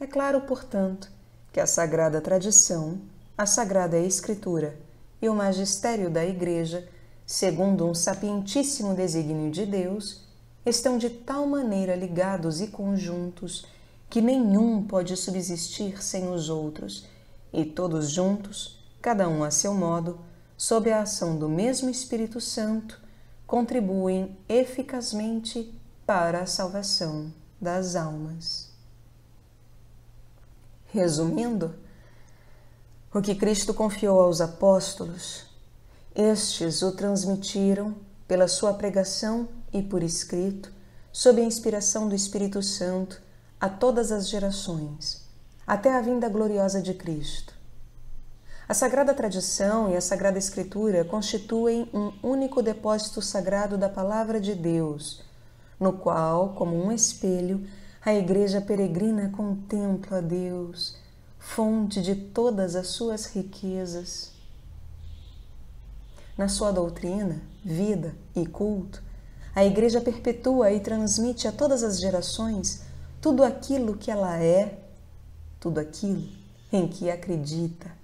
C: É claro, portanto, que a sagrada tradição, a sagrada escritura e o magistério da Igreja, segundo um sapientíssimo desígnio de Deus, estão de tal maneira ligados e conjuntos que nenhum pode subsistir sem os outros, e todos juntos, cada um a seu modo, sob a ação do mesmo Espírito Santo, contribuem eficazmente para a salvação das almas. Resumindo, o que Cristo confiou aos apóstolos, estes o transmitiram pela sua pregação e por escrito, sob a inspiração do Espírito Santo, a todas as gerações, até a vinda gloriosa de Cristo. A Sagrada Tradição e a Sagrada Escritura constituem um único depósito sagrado da Palavra de Deus, no qual, como um espelho, a Igreja peregrina contempla a Deus, fonte de todas as suas riquezas. Na sua doutrina, vida e culto, a Igreja perpetua e transmite a todas as gerações tudo aquilo que ela é, tudo aquilo em que acredita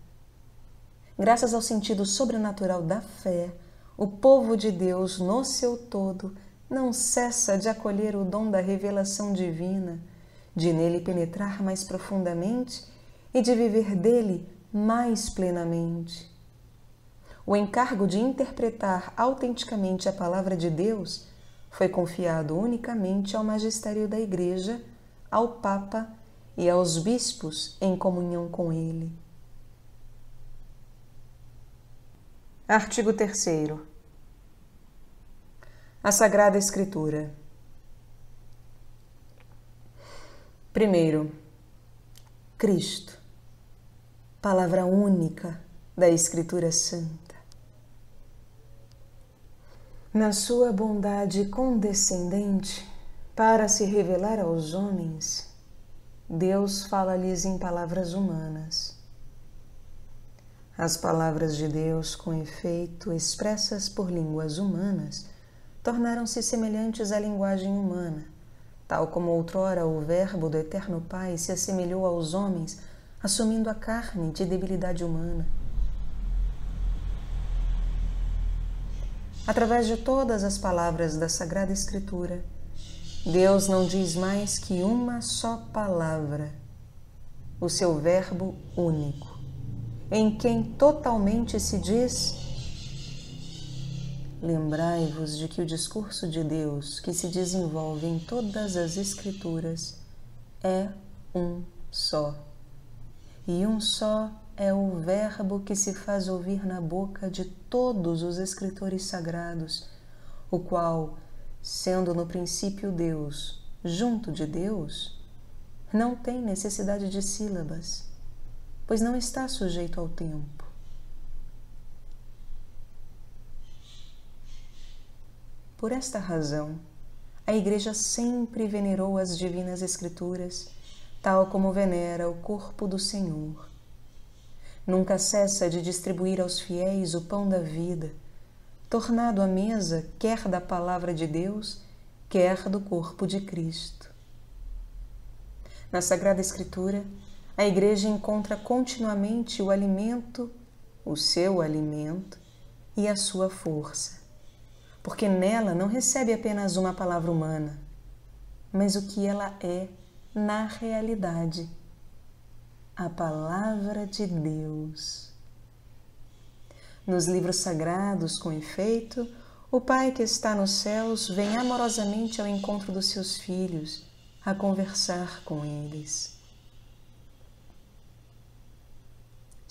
C: Graças ao sentido sobrenatural da fé, o povo de Deus, no seu todo, não cessa de acolher o dom da revelação divina, de nele penetrar mais profundamente e de viver dele mais plenamente. O encargo de interpretar autenticamente a palavra de Deus foi confiado unicamente ao magistério da Igreja, ao Papa e aos bispos em comunhão com ele. Artigo 3. A Sagrada Escritura. Primeiro, Cristo, palavra única da Escritura Santa. Na sua bondade condescendente para se revelar aos homens, Deus fala-lhes em palavras humanas as palavras de Deus, com efeito, expressas por línguas humanas, tornaram-se semelhantes à linguagem humana, tal como outrora o Verbo do Eterno Pai se assemelhou aos homens, assumindo a carne de debilidade humana. Através de todas as palavras da Sagrada Escritura, Deus não diz mais que uma só palavra, o seu Verbo único em quem totalmente se diz: Lembrai-vos de que o discurso de Deus que se desenvolve em todas as Escrituras é um só. E um só é o Verbo que se faz ouvir na boca de todos os escritores sagrados, o qual, sendo no princípio Deus, junto de Deus, não tem necessidade de sílabas pois não está sujeito ao tempo. Por esta razão, a Igreja sempre venerou as Divinas Escrituras, tal como venera o corpo do Senhor. Nunca cessa de distribuir aos fiéis o pão da vida, tornado à mesa quer da palavra de Deus, quer do corpo de Cristo. Na Sagrada Escritura, a igreja encontra continuamente o alimento, o seu alimento e a sua força, porque nela não recebe apenas uma palavra humana, mas o que ela é na realidade a palavra de Deus. Nos livros sagrados, com efeito, O Pai que está nos céus vem amorosamente ao encontro dos seus filhos, a conversar com eles.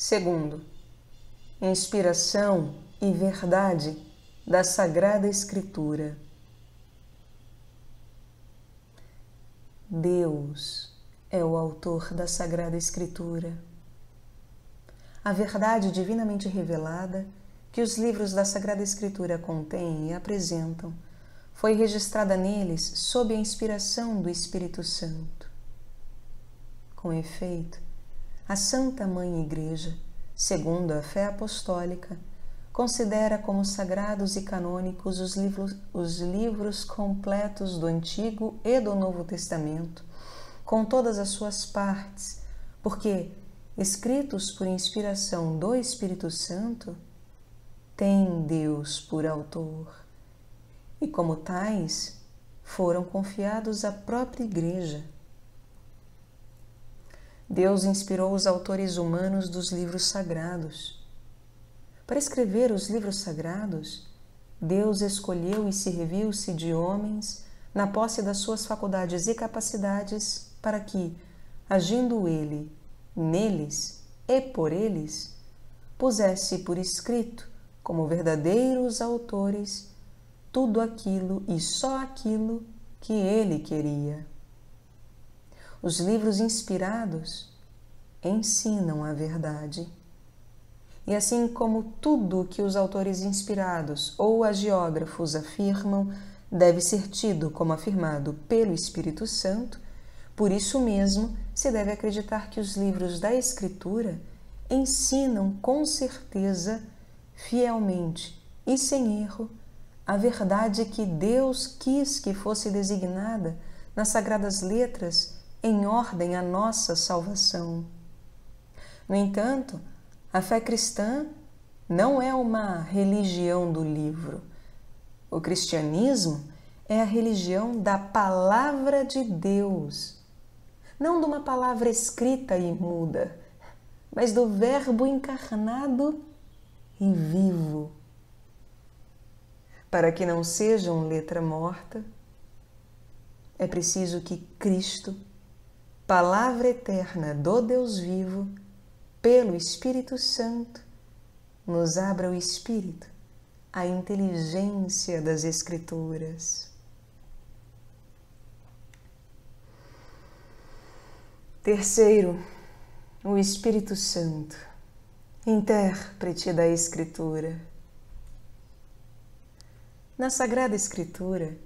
C: Segundo, inspiração e verdade da Sagrada Escritura. Deus é o autor da Sagrada Escritura. A verdade divinamente revelada que os livros da Sagrada Escritura contêm e apresentam foi registrada neles sob a inspiração do Espírito Santo. Com efeito, a Santa Mãe Igreja, segundo a fé apostólica, considera como sagrados e canônicos os livros, os livros completos do Antigo e do Novo Testamento, com todas as suas partes, porque, escritos por inspiração do Espírito Santo, tem Deus por autor e, como tais, foram confiados à própria Igreja. Deus inspirou os autores humanos dos livros sagrados. Para escrever os livros sagrados, Deus escolheu e serviu-se de homens na posse das suas faculdades e capacidades para que, agindo Ele neles e por eles, pusesse por escrito como verdadeiros autores tudo aquilo e só aquilo que ele queria. Os livros inspirados ensinam a verdade. E assim como tudo que os autores inspirados ou agiógrafos afirmam deve ser tido como afirmado pelo Espírito Santo, por isso mesmo se deve acreditar que os livros da Escritura ensinam com certeza fielmente e sem erro a verdade que Deus quis que fosse designada nas sagradas letras em ordem à nossa salvação. No entanto, a fé cristã não é uma religião do livro. O cristianismo é a religião da palavra de Deus, não de uma palavra escrita e muda, mas do Verbo encarnado e vivo. Para que não sejam letra morta, é preciso que Cristo, Palavra eterna do Deus vivo, pelo Espírito Santo, nos abra o Espírito, a inteligência das Escrituras. Terceiro, o Espírito Santo Intérprete da Escritura. Na Sagrada Escritura,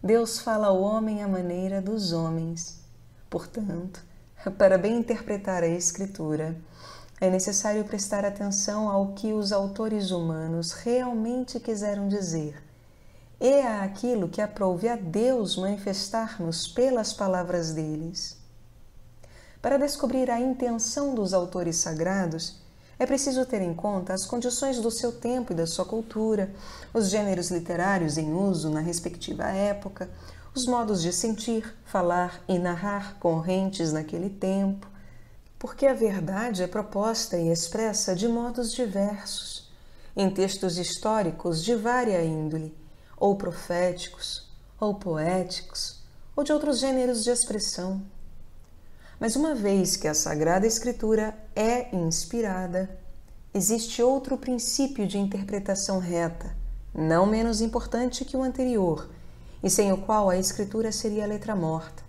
C: Deus fala ao homem à maneira dos homens. Portanto, para bem interpretar a Escritura, é necessário prestar atenção ao que os autores humanos realmente quiseram dizer e a aquilo que aprouve a Deus manifestar-nos pelas palavras deles. Para descobrir a intenção dos autores sagrados, é preciso ter em conta as condições do seu tempo e da sua cultura, os gêneros literários em uso na respectiva época, os modos de sentir, falar e narrar correntes naquele tempo, porque a verdade é proposta e expressa de modos diversos, em textos históricos de vária índole, ou proféticos, ou poéticos, ou de outros gêneros de expressão. Mas uma vez que a Sagrada Escritura é inspirada, existe outro princípio de interpretação reta, não menos importante que o anterior, e sem o qual a Escritura seria letra morta.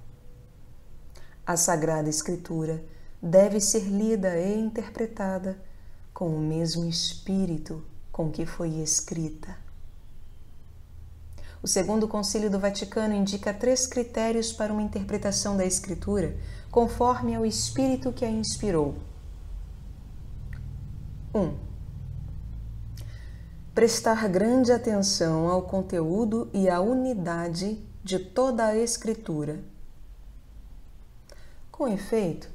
C: A Sagrada Escritura deve ser lida e interpretada com o mesmo espírito com que foi escrita. O Segundo Concílio do Vaticano indica três critérios para uma interpretação da Escritura conforme ao Espírito que a inspirou. 1. Um, prestar grande atenção ao conteúdo e à unidade de toda a Escritura. Com efeito,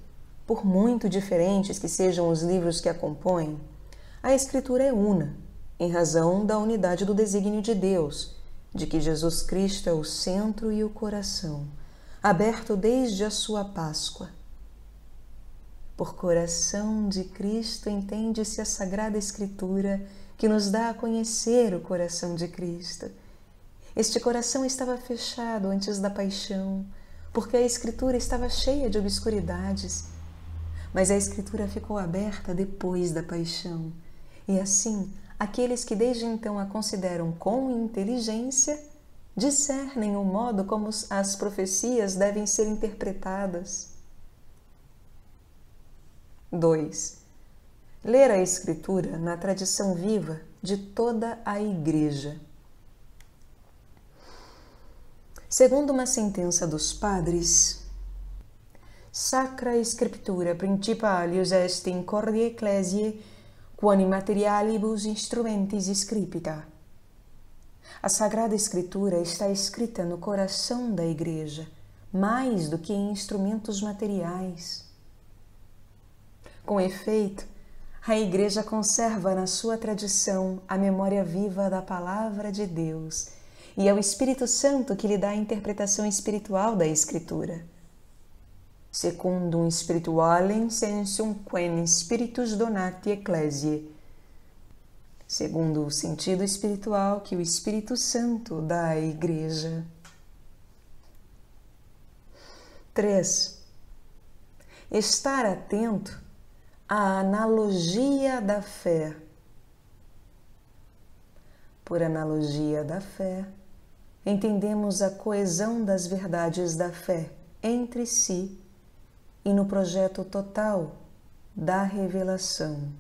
C: por muito diferentes que sejam os livros que a compõem, a Escritura é una, em razão da unidade do desígnio de Deus, de que Jesus Cristo é o centro e o coração aberto desde a sua Páscoa. Por coração de Cristo entende-se a Sagrada Escritura que nos dá a conhecer o coração de Cristo Este coração estava fechado antes da paixão, porque a Escritura estava cheia de obscuridades. Mas a Escritura ficou aberta depois da paixão, e assim aqueles que desde então a consideram com inteligência discernem o modo como as profecias devem ser interpretadas. 2. Ler a Escritura na tradição viva de toda a Igreja. Segundo uma sentença dos padres, Sacra Scriptura principalius est in cordie ecclesiae quoni materialibus instrumentis scripta. A Sagrada Escritura está escrita no coração da Igreja, mais do que em instrumentos materiais. Com efeito, a Igreja conserva na sua tradição a memória viva da Palavra de Deus e é o Espírito Santo que lhe dá a interpretação espiritual da Escritura. Secundum spiritualem sensum quem spiritus donati ecclesiae. Segundo o sentido espiritual que o Espírito Santo dá à Igreja. 3. Estar atento à analogia da fé. Por analogia da fé, entendemos a coesão das verdades da fé entre si e no projeto total da revelação.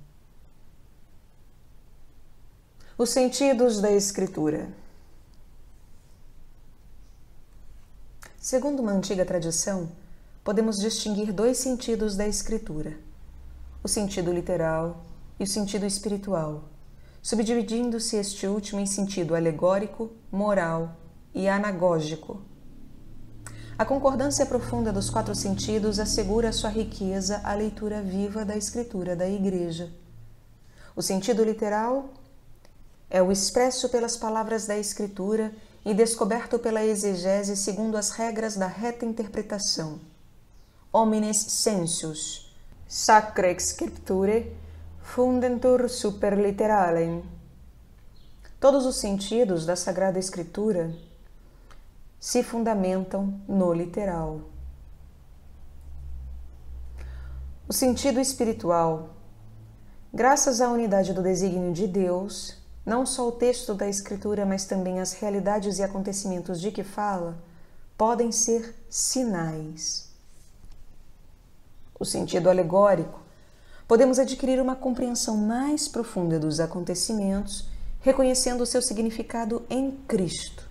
C: Os sentidos da Escritura. Segundo uma antiga tradição, podemos distinguir dois sentidos da Escritura: o sentido literal e o sentido espiritual, subdividindo-se este último em sentido alegórico, moral e anagógico. A concordância profunda dos quatro sentidos assegura sua riqueza à leitura viva da Escritura da Igreja. O sentido literal é o expresso pelas palavras da Escritura e descoberto pela exegese segundo as regras da reta interpretação. Homines sensus, sacre scripture, fundentur super literalem. Todos os sentidos da Sagrada Escritura se fundamentam no literal. O sentido espiritual. Graças à unidade do desígnio de Deus, não só o texto da Escritura, mas também as realidades e acontecimentos de que fala podem ser sinais. O sentido alegórico. Podemos adquirir uma compreensão mais profunda dos acontecimentos, reconhecendo o seu significado em Cristo.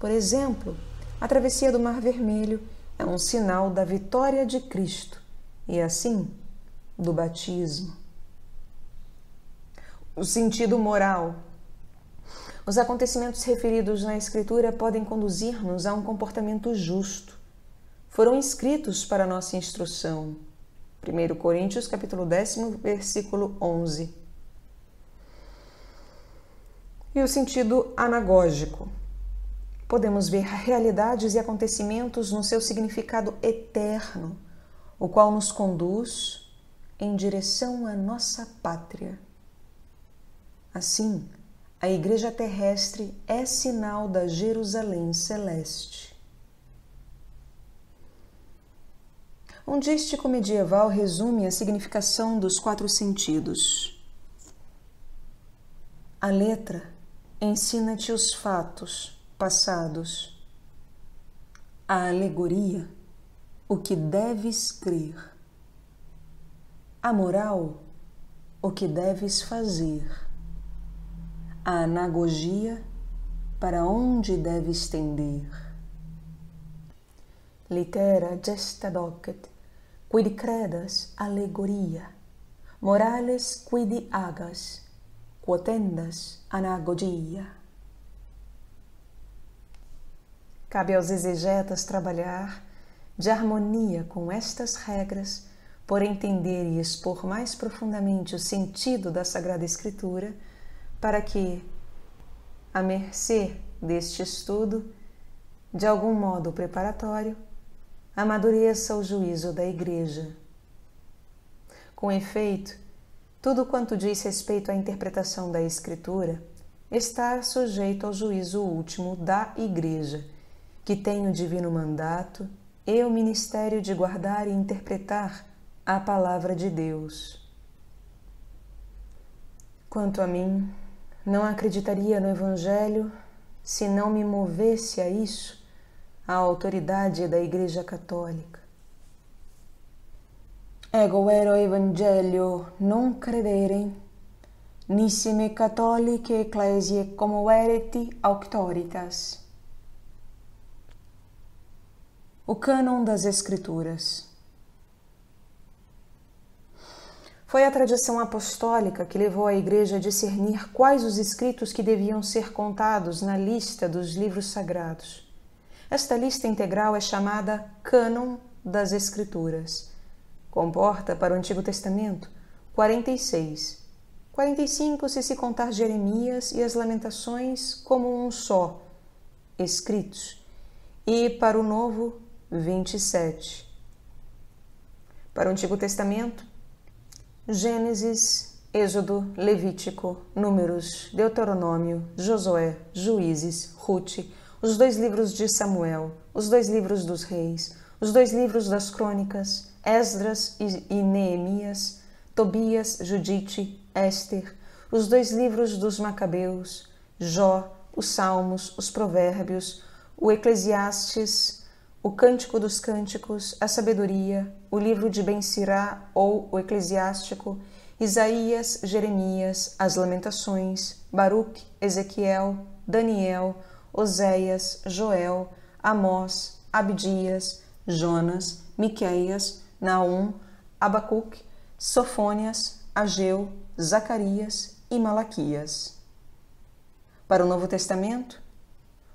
C: Por exemplo, a travessia do Mar Vermelho é um sinal da vitória de Cristo e, assim, do batismo. O sentido moral. Os acontecimentos referidos na Escritura podem conduzir-nos a um comportamento justo. Foram escritos para nossa instrução. 1 Coríntios capítulo 10, versículo 11. E o sentido anagógico podemos ver realidades e acontecimentos no seu significado eterno, o qual nos conduz em direção à nossa pátria. Assim, a Igreja terrestre é sinal da Jerusalém celeste. Um dístico medieval resume a significação dos quatro sentidos. A letra ensina-te os fatos passados. A alegoria, o que deves crer. A moral, o que deves fazer. A anagogia, para onde deves tender. Litera gesta docet, quid credas alegoria, morales quid agas, quotendas anagogia. Cabe aos exegetas trabalhar de harmonia com estas regras por entender e expor mais profundamente o sentido da Sagrada Escritura, para que, à mercê deste estudo, de algum modo preparatório, amadureça o juízo da Igreja. Com efeito, tudo quanto diz respeito à interpretação da Escritura está sujeito ao juízo último da Igreja, que tem o divino mandato e o ministério de guardar e interpretar a palavra de Deus. Quanto a mim, não acreditaria no Evangelho se não me movesse a isso a autoridade da Igreja Católica. Ego vero Evangelio non crederem, nissime catholiche ecclesiae como vereti auctoritas. O cânon das Escrituras. Foi a tradição apostólica que levou a Igreja a discernir quais os escritos que deviam ser contados na lista dos livros sagrados. Esta lista integral é chamada Cânon das Escrituras. Comporta, para o Antigo Testamento, 46. 45 se se contar Jeremias e as Lamentações como um só, escritos. E para o Novo, 27. Para o Antigo Testamento, Gênesis, Êxodo, Levítico, Números, Deuteronômio, Josué, Juízes, Ruth, os dois livros de Samuel, os dois livros dos reis, os dois livros das crônicas, Esdras e Neemias, Tobias, Judite, Éster, os dois livros dos Macabeus, Jó, os Salmos, os Provérbios, o Eclesiastes, o Cântico dos Cânticos, a Sabedoria, o livro de Ben-Sirá ou o Eclesiástico, Isaías, Jeremias, as Lamentações, Baruque, Ezequiel, Daniel, Oséias, Joel, Amós, Abdias, Jonas, Miqueias, Naum, Abacuque, Sofônias, Ageu, Zacarias e Malaquias. Para o Novo Testamento,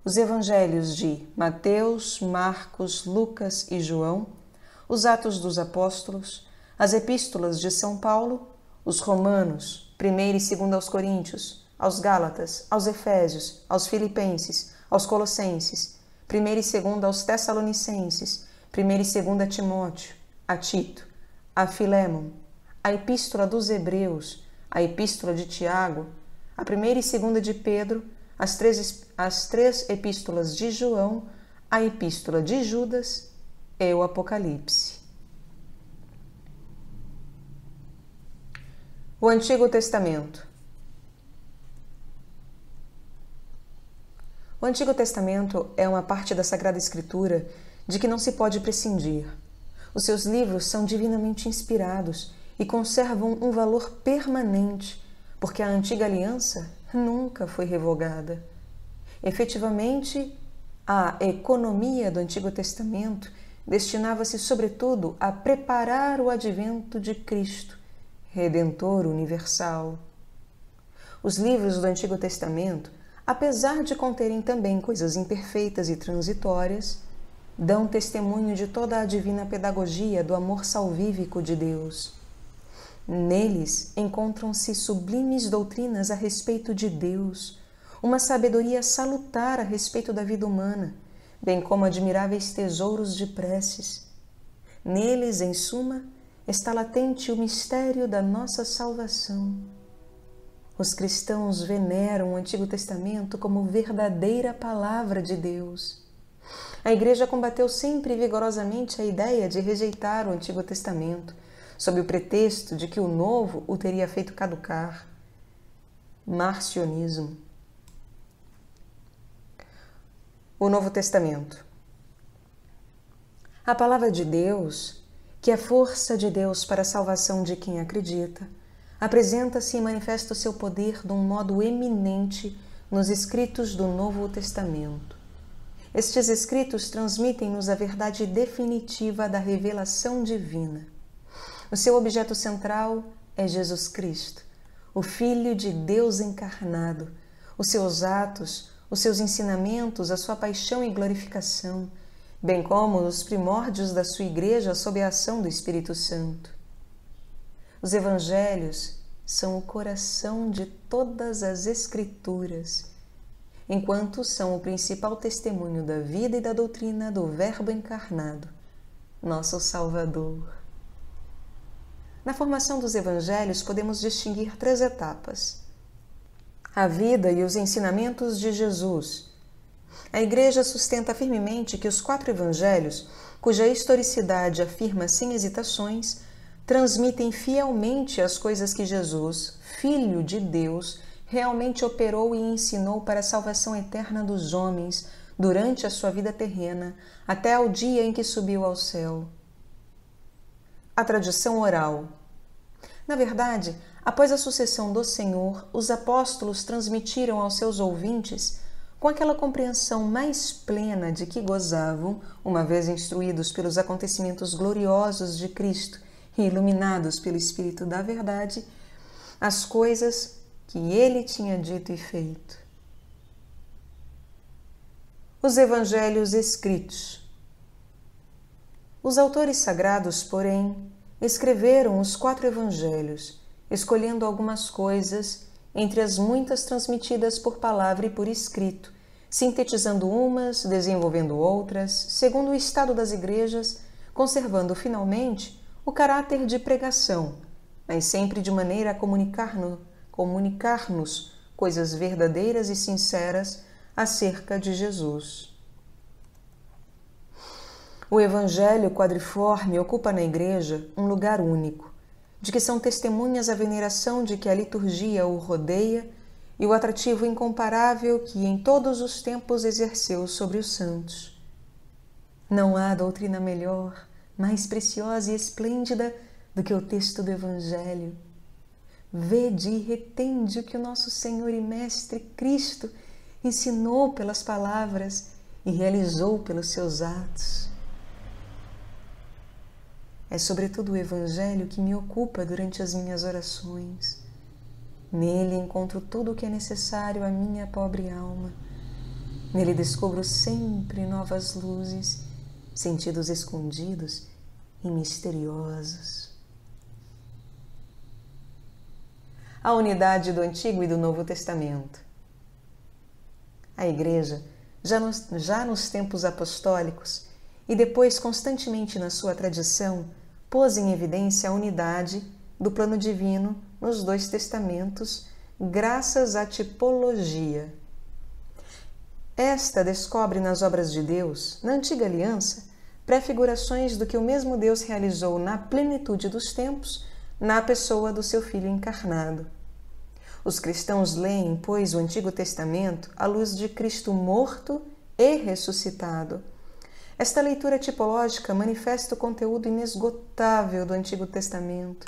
C: os evangelhos de Mateus, Marcos, Lucas e João, os Atos dos Apóstolos, as epístolas de São Paulo, os Romanos, 1 e 2 aos Coríntios, aos Gálatas, aos Efésios, aos Filipenses, aos Colossenses, 1 e 2 aos Tessalonicenses, 1 e 2 a Timóteo, a Tito, a Filémon, a Epístola dos Hebreus, a Epístola de Tiago, a 1 e 2 de Pedro, as três, as três epístolas de João, a epístola de Judas e o Apocalipse. O Antigo Testamento. O Antigo Testamento é uma parte da Sagrada Escritura de que não se pode prescindir. Os seus livros são divinamente inspirados e conservam um valor permanente, porque a antiga aliança nunca foi revogada. Efetivamente, a economia do Antigo Testamento destinava-se, sobretudo, a preparar o advento de Cristo, Redentor universal. Os livros do Antigo Testamento, apesar de conterem também coisas imperfeitas e transitórias, dão testemunho de toda a divina pedagogia do amor salvífico de Deus. Neles encontram-se sublimes doutrinas a respeito de Deus, uma sabedoria salutar a respeito da vida humana, bem como admiráveis tesouros de preces. Neles, em suma, está latente o mistério da nossa salvação. Os cristãos veneram o Antigo Testamento como verdadeira palavra de Deus. A Igreja combateu sempre vigorosamente a ideia de rejeitar o Antigo Testamento sob o pretexto de que o novo o teria feito caducar. Marcionismo. O Novo Testamento. A palavra de Deus, que é força de Deus para a salvação de quem acredita, apresenta-se e manifesta o seu poder de um modo eminente nos escritos do Novo Testamento. Estes escritos transmitem-nos a verdade definitiva da revelação divina. O seu objeto central é Jesus Cristo, o Filho de Deus encarnado. Os seus atos, os seus ensinamentos, a sua paixão e glorificação, bem como os primórdios da sua Igreja sob a ação do Espírito Santo. Os Evangelhos são o coração de todas as Escrituras, enquanto são o principal testemunho da vida e da doutrina do Verbo encarnado, nosso Salvador. Na formação dos evangelhos, podemos distinguir três etapas. a vida e os ensinamentos de Jesus. A Igreja sustenta firmemente que os quatro evangelhos, cuja historicidade afirma sem hesitações, transmitem fielmente as coisas que Jesus, Filho de Deus, realmente operou e ensinou para a salvação eterna dos homens durante a sua vida terrena, até ao dia em que subiu ao céu. A tradição oral. Na verdade, após a sucessão do Senhor, os apóstolos transmitiram aos seus ouvintes, com aquela compreensão mais plena de que gozavam, uma vez instruídos pelos acontecimentos gloriosos de Cristo e iluminados pelo Espírito da Verdade, as coisas que ele tinha dito e feito. Os Evangelhos escritos. Os autores sagrados, porém, escreveram os quatro Evangelhos, escolhendo algumas coisas entre as muitas transmitidas por palavra e por escrito, sintetizando umas, desenvolvendo outras, segundo o estado das igrejas, conservando finalmente o caráter de pregação, mas sempre de maneira a comunicar-nos comunicar coisas verdadeiras e sinceras acerca de Jesus. O Evangelho quadriforme ocupa na Igreja um lugar único, de que são testemunhas a veneração de que a liturgia o rodeia e o atrativo incomparável que em todos os tempos exerceu sobre os santos. Não há doutrina melhor, mais preciosa e esplêndida do que o texto do Evangelho. Vede e retende o que o nosso Senhor e Mestre Cristo ensinou pelas palavras e realizou pelos seus atos. É sobretudo o Evangelho que me ocupa durante as minhas orações. Nele encontro tudo o que é necessário à minha pobre alma. Nele descubro sempre novas luzes sentidos escondidos e misteriosos. A unidade do Antigo e do Novo Testamento. A Igreja, já nos, já nos tempos apostólicos e depois constantemente na sua tradição, pôs em evidência a unidade do plano divino nos dois testamentos, graças à tipologia esta descobre nas obras de Deus, na antiga aliança, prefigurações do que o mesmo Deus realizou na plenitude dos tempos, na pessoa do seu Filho encarnado. Os cristãos leem, pois, o Antigo Testamento à luz de Cristo morto e ressuscitado. Esta leitura tipológica manifesta o conteúdo inesgotável do Antigo Testamento,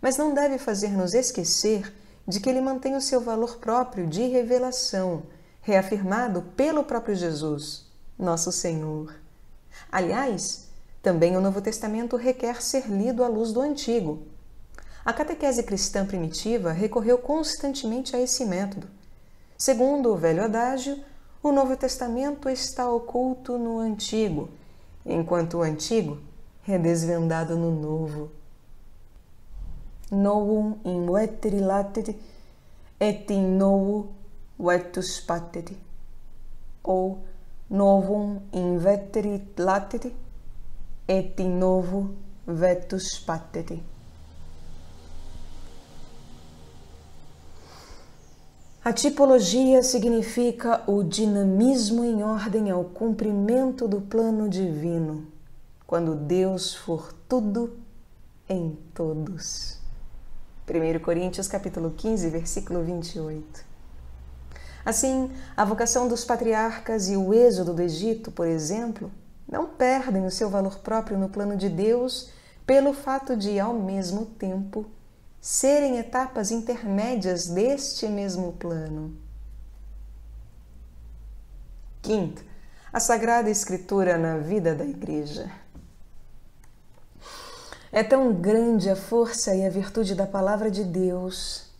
C: mas não deve fazer-nos esquecer de que ele mantém o seu valor próprio de revelação reafirmado pelo próprio Jesus, nosso Senhor. Aliás, também o Novo Testamento requer ser lido à luz do Antigo. A catequese cristã primitiva recorreu constantemente a esse método. Segundo o velho adágio, o Novo Testamento está oculto no Antigo, enquanto o Antigo é desvendado no Novo. Novum in lateri et in novo vetus pateri, ou novum in veterit lateri, et in novo vetus pateri. A tipologia significa o dinamismo em ordem ao cumprimento do plano divino, quando Deus for tudo em todos. 1 Coríntios capítulo 15, versículo 28. Assim, a vocação dos patriarcas e o êxodo do Egito, por exemplo, não perdem o seu valor próprio no plano de Deus pelo fato de, ao mesmo tempo, serem etapas intermédias deste mesmo plano. Quinto, a Sagrada Escritura na vida da Igreja. É tão grande a força e a virtude da Palavra de Deus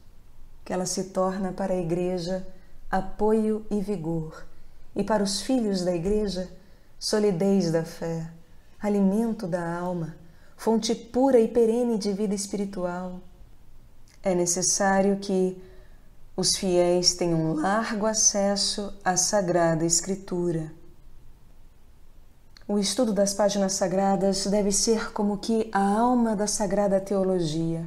C: que ela se torna para a Igreja apoio e vigor, e para os filhos da Igreja, solidez da fé, alimento da alma, fonte pura e perene de vida espiritual. É necessário que os fiéis tenham largo acesso à Sagrada Escritura. O estudo das páginas sagradas deve ser como que a alma da sagrada teologia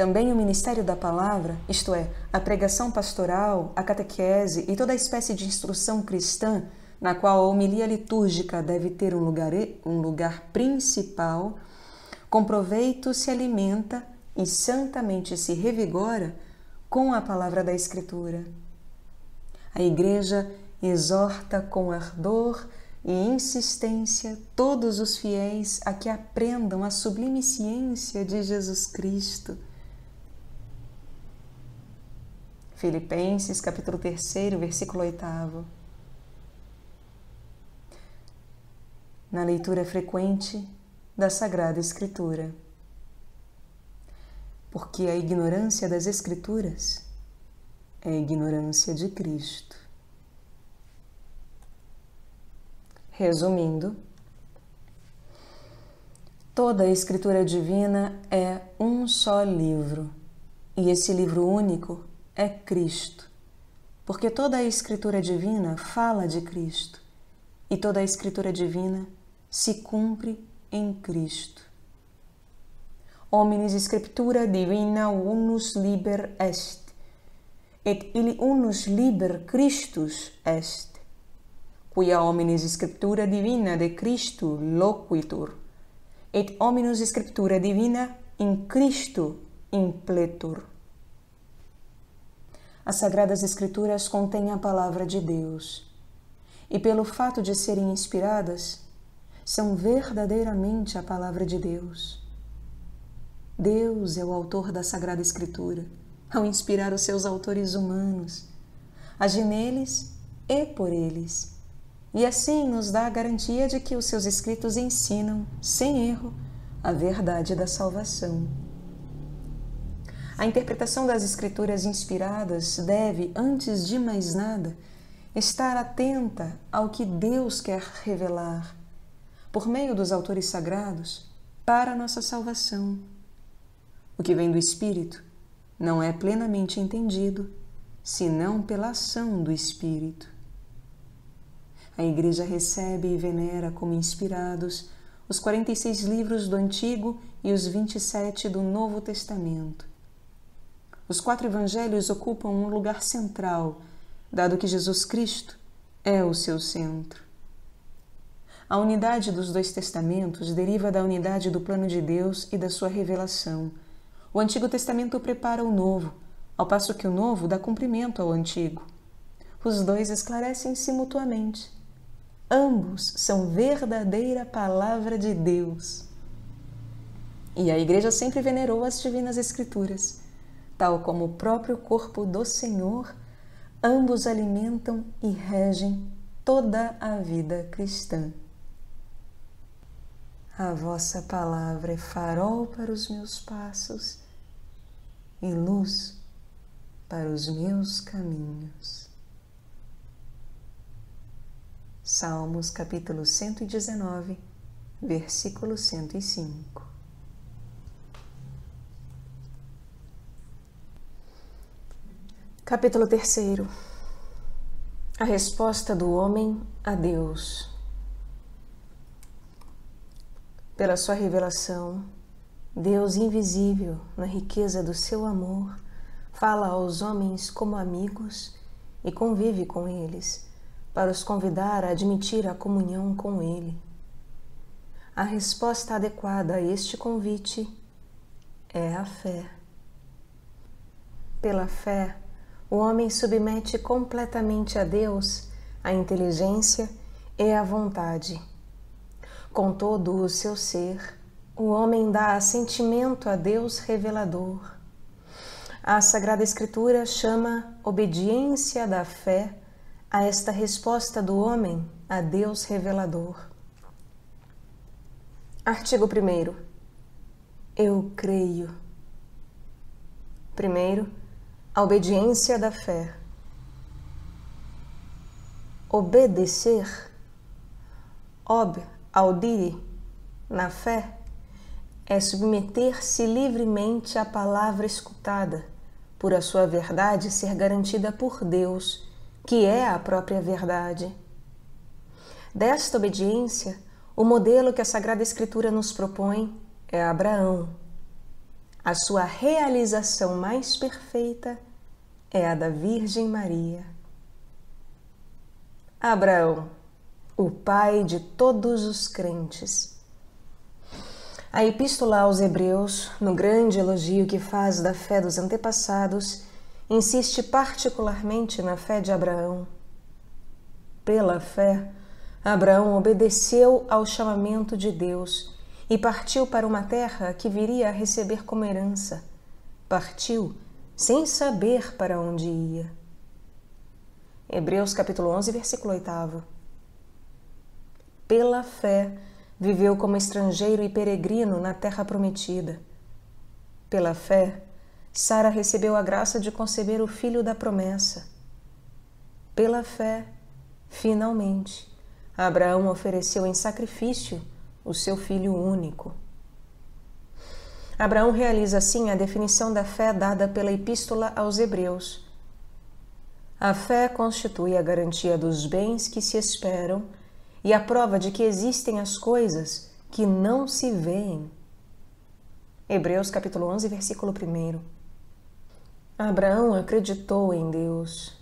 C: Também o ministério da palavra, isto é, a pregação pastoral, a catequese e toda espécie de instrução cristã, na qual a homilia litúrgica deve ter um lugar, um lugar principal, com proveito se alimenta e santamente se revigora com a palavra da Escritura. A Igreja exorta com ardor e insistência todos os fiéis a que aprendam a sublime ciência de Jesus Cristo. Filipenses capítulo 3, versículo 8. Na leitura frequente da Sagrada Escritura. Porque a ignorância das Escrituras é a ignorância de Cristo. Resumindo, toda a Escritura divina é um só livro, e esse livro único é Cristo, porque toda a Escritura divina fala de Cristo e toda a Escritura divina se cumpre em Cristo. Omnis Scriptura divina unus liber est, et ili unus liber Christus est, quia hominis Scriptura divina de Christo loquitur, et hominus Scriptura divina in Cristo impletur. As Sagradas Escrituras contêm a palavra de Deus, e pelo fato de serem inspiradas, são verdadeiramente a palavra de Deus. Deus é o autor da Sagrada Escritura, ao inspirar os seus autores humanos, agir neles e por eles e assim nos dá a garantia de que os seus escritos ensinam, sem erro, a verdade da salvação. A interpretação das Escrituras inspiradas deve, antes de mais nada, estar atenta ao que Deus quer revelar, por meio dos autores sagrados, para nossa salvação. O que vem do Espírito não é plenamente entendido, senão pela ação do Espírito. A Igreja recebe e venera como inspirados os 46 livros do Antigo e os 27 do Novo Testamento. Os quatro evangelhos ocupam um lugar central, dado que Jesus Cristo é o seu centro. A unidade dos dois testamentos deriva da unidade do plano de Deus e da sua revelação. O Antigo Testamento prepara o Novo, ao passo que o Novo dá cumprimento ao Antigo. Os dois esclarecem-se mutuamente. Ambos são verdadeira palavra de Deus. E a Igreja sempre venerou as Divinas Escrituras, tal como o próprio corpo do Senhor, ambos alimentam e regem toda a vida cristã. A vossa palavra é farol para os meus passos e luz para os meus caminhos. Salmos capítulo 119, versículo 105. Capítulo 3 A resposta do homem a Deus. Pela sua revelação, Deus invisível, na riqueza do seu amor, fala aos homens como amigos e convive com eles para os convidar a admitir a comunhão com Ele. A resposta adequada a este convite é a fé. Pela fé, o homem submete completamente a Deus a inteligência e a vontade. Com todo o seu ser, o homem dá assentimento a Deus revelador. A Sagrada Escritura chama obediência da fé a esta resposta do homem a Deus revelador. Artigo 1. Eu creio. Primeiro, a obediência da fé. Obedecer, ob audire, na fé, é submeter-se livremente à palavra escutada, por a sua verdade ser garantida por Deus que é a própria verdade. Desta obediência, o modelo que a Sagrada Escritura nos propõe é Abraão. A sua realização mais perfeita é a da Virgem Maria. Abraão, o pai de todos os crentes. A Epístola aos Hebreus, no grande elogio que faz da fé dos antepassados, insiste particularmente na fé de Abraão. Pela fé, Abraão obedeceu ao chamamento de Deus e partiu para uma terra que viria a receber como herança. Partiu sem saber para onde ia. Hebreus capítulo 11, versículo 8. Pela fé, viveu como estrangeiro e peregrino na terra prometida. Pela fé, Sara recebeu a graça de conceber o filho da promessa. Pela fé, finalmente, Abraão ofereceu em sacrifício o seu filho único. Abraão realiza assim a definição da fé dada pela Epístola aos Hebreus. A fé constitui a garantia dos bens que se esperam e a prova de que existem as coisas que não se veem. Hebreus capítulo 11, versículo 1. Abraão acreditou em Deus,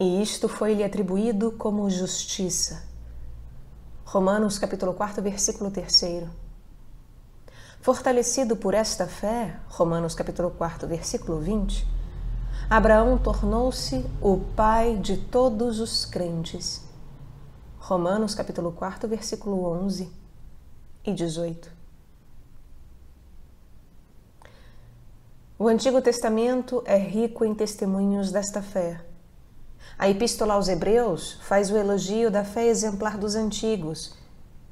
C: e isto foi-lhe atribuído como justiça. Romanos capítulo 4, versículo 3. Fortalecido por esta fé, Romanos capítulo 4, versículo 20, Abraão tornou-se o pai de todos os crentes. Romanos capítulo 4, versículo 11 e 18. O Antigo Testamento é rico em testemunhos desta fé. A Epístola aos Hebreus faz o elogio da fé exemplar dos antigos,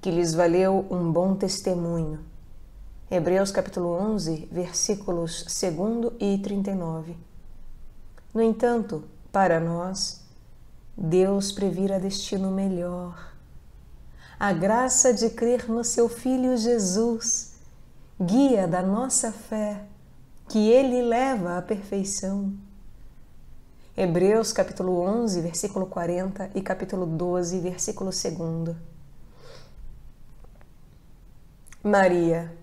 C: que lhes valeu um bom testemunho. Hebreus capítulo 11, versículos 2 e 39. No entanto, para nós, Deus previra destino melhor. A graça de crer no seu Filho Jesus, guia da nossa fé, que Ele leva à perfeição Hebreus capítulo 11, versículo 40 e capítulo 12, versículo 2. Maria,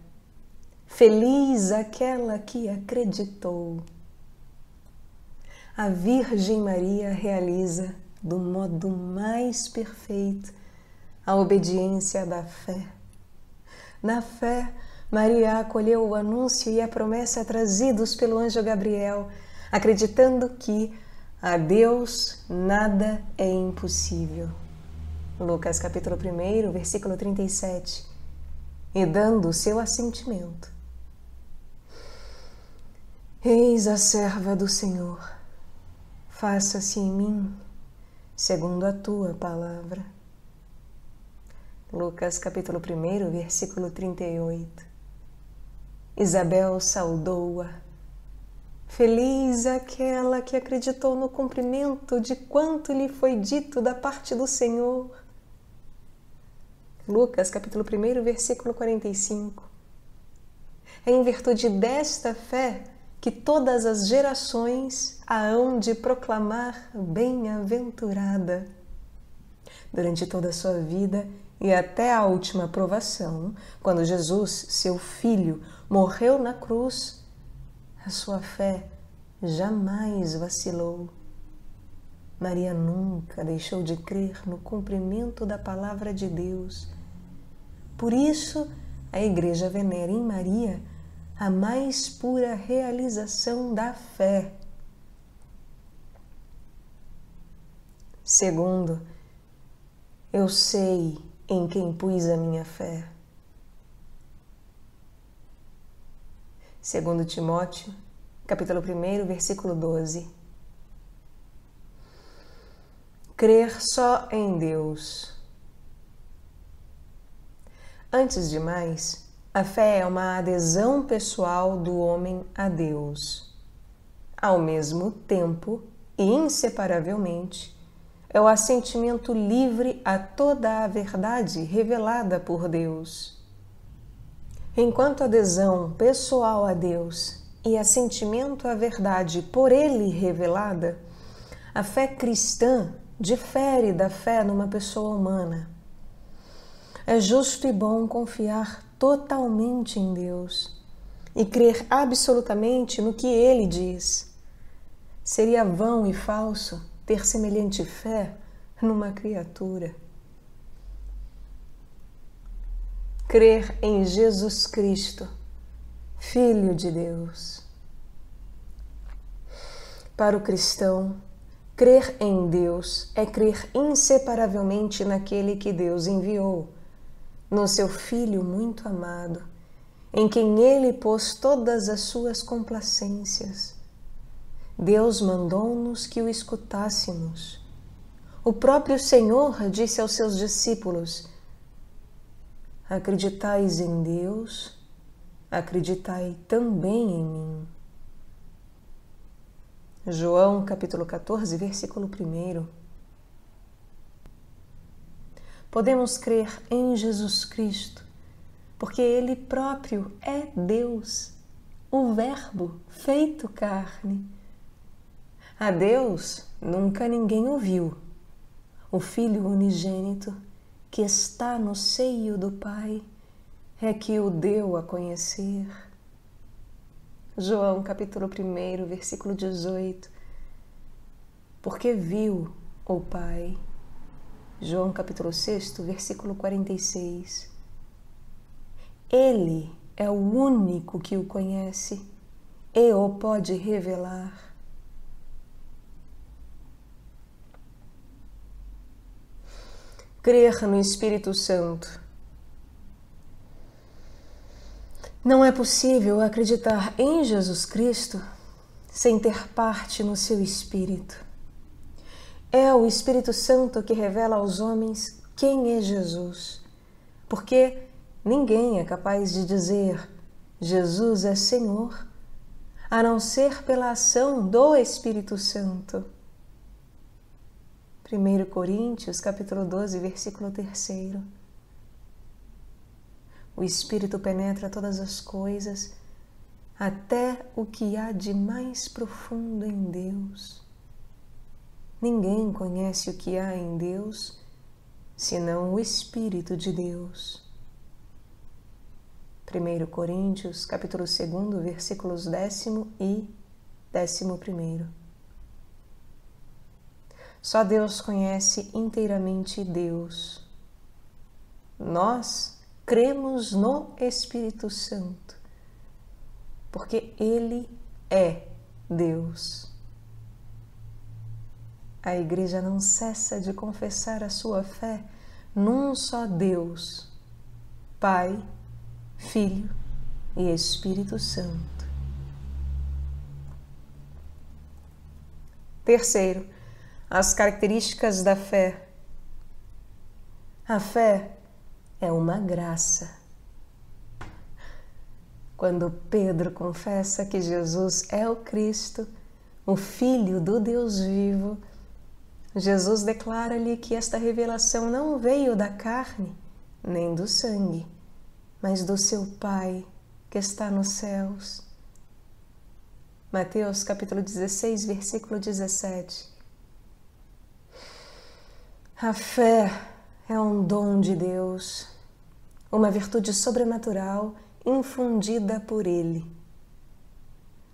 C: feliz aquela que acreditou. A Virgem Maria realiza do modo mais perfeito a obediência da fé. Na fé, Maria acolheu o anúncio e a promessa trazidos pelo anjo Gabriel, acreditando que a Deus nada é impossível. Lucas capítulo 1, versículo 37. E dando o seu assentimento. Eis a serva do Senhor, faça-se em mim segundo a tua palavra. Lucas capítulo 1, versículo 38. Isabel saudou-a Feliz aquela que acreditou no cumprimento de quanto lhe foi dito da parte do Senhor. Lucas capítulo 1, versículo 45. É em virtude desta fé que todas as gerações a hão de proclamar bem-aventurada. Durante toda a sua vida e até a última provação, quando Jesus, seu filho, morreu na cruz, sua fé jamais vacilou. Maria nunca deixou de crer no cumprimento da palavra de Deus. Por isso, a Igreja venera em Maria a mais pura realização da fé. Segundo, eu sei em quem pus a minha fé. Segundo Timóteo, capítulo 1, versículo 12. Crer só em Deus. Antes de mais, a fé é uma adesão pessoal do homem a Deus. Ao mesmo tempo e inseparavelmente, é o assentimento livre a toda a verdade revelada por Deus. Enquanto adesão pessoal a Deus e assentimento à verdade por Ele revelada, a fé cristã difere da fé numa pessoa humana. É justo e bom confiar totalmente em Deus e crer absolutamente no que ele diz. Seria vão e falso ter semelhante fé numa criatura. Crer em Jesus Cristo, Filho de Deus. Para o cristão, crer em Deus é crer inseparavelmente naquele que Deus enviou, no seu Filho muito amado, em quem ele pôs todas as suas complacências. Deus mandou-nos que o escutássemos. O próprio Senhor disse aos seus discípulos: Acreditais em Deus, acreditai também em mim. João capítulo 14, versículo 1. Podemos crer em Jesus Cristo, porque Ele próprio é Deus, o Verbo feito carne. A Deus nunca ninguém ouviu, o Filho unigênito que está no seio do Pai é que o deu a conhecer. João capítulo 1, versículo 18. Porque viu o Pai. João capítulo 6, versículo 46. Ele é o único que o conhece e o pode revelar. Crer no Espírito Santo Não é possível acreditar em Jesus Cristo sem ter parte no seu Espírito. É o Espírito Santo que revela aos homens quem é Jesus, porque ninguém é capaz de dizer Jesus é Senhor a não ser pela ação do Espírito Santo. 1 Coríntios, capítulo 12, versículo 3. O Espírito penetra todas as coisas, até o que há de mais profundo em Deus. Ninguém conhece o que há em Deus senão o Espírito de Deus. 1 Coríntios, capítulo 2, versículos décimo e décimo primeiro. Só Deus conhece inteiramente Deus. Nós cremos no Espírito Santo, porque Ele é Deus. A Igreja não cessa de confessar a sua fé num só Deus, Pai, Filho e Espírito Santo. Terceiro, as características da fé. A fé é uma graça. Quando Pedro confessa que Jesus é o Cristo, o Filho do Deus vivo, Jesus declara-lhe que esta revelação não veio da carne nem do sangue, mas do seu Pai que está nos céus. Mateus capítulo 16, versículo 17. A fé é um dom de Deus, uma virtude sobrenatural infundida por Ele.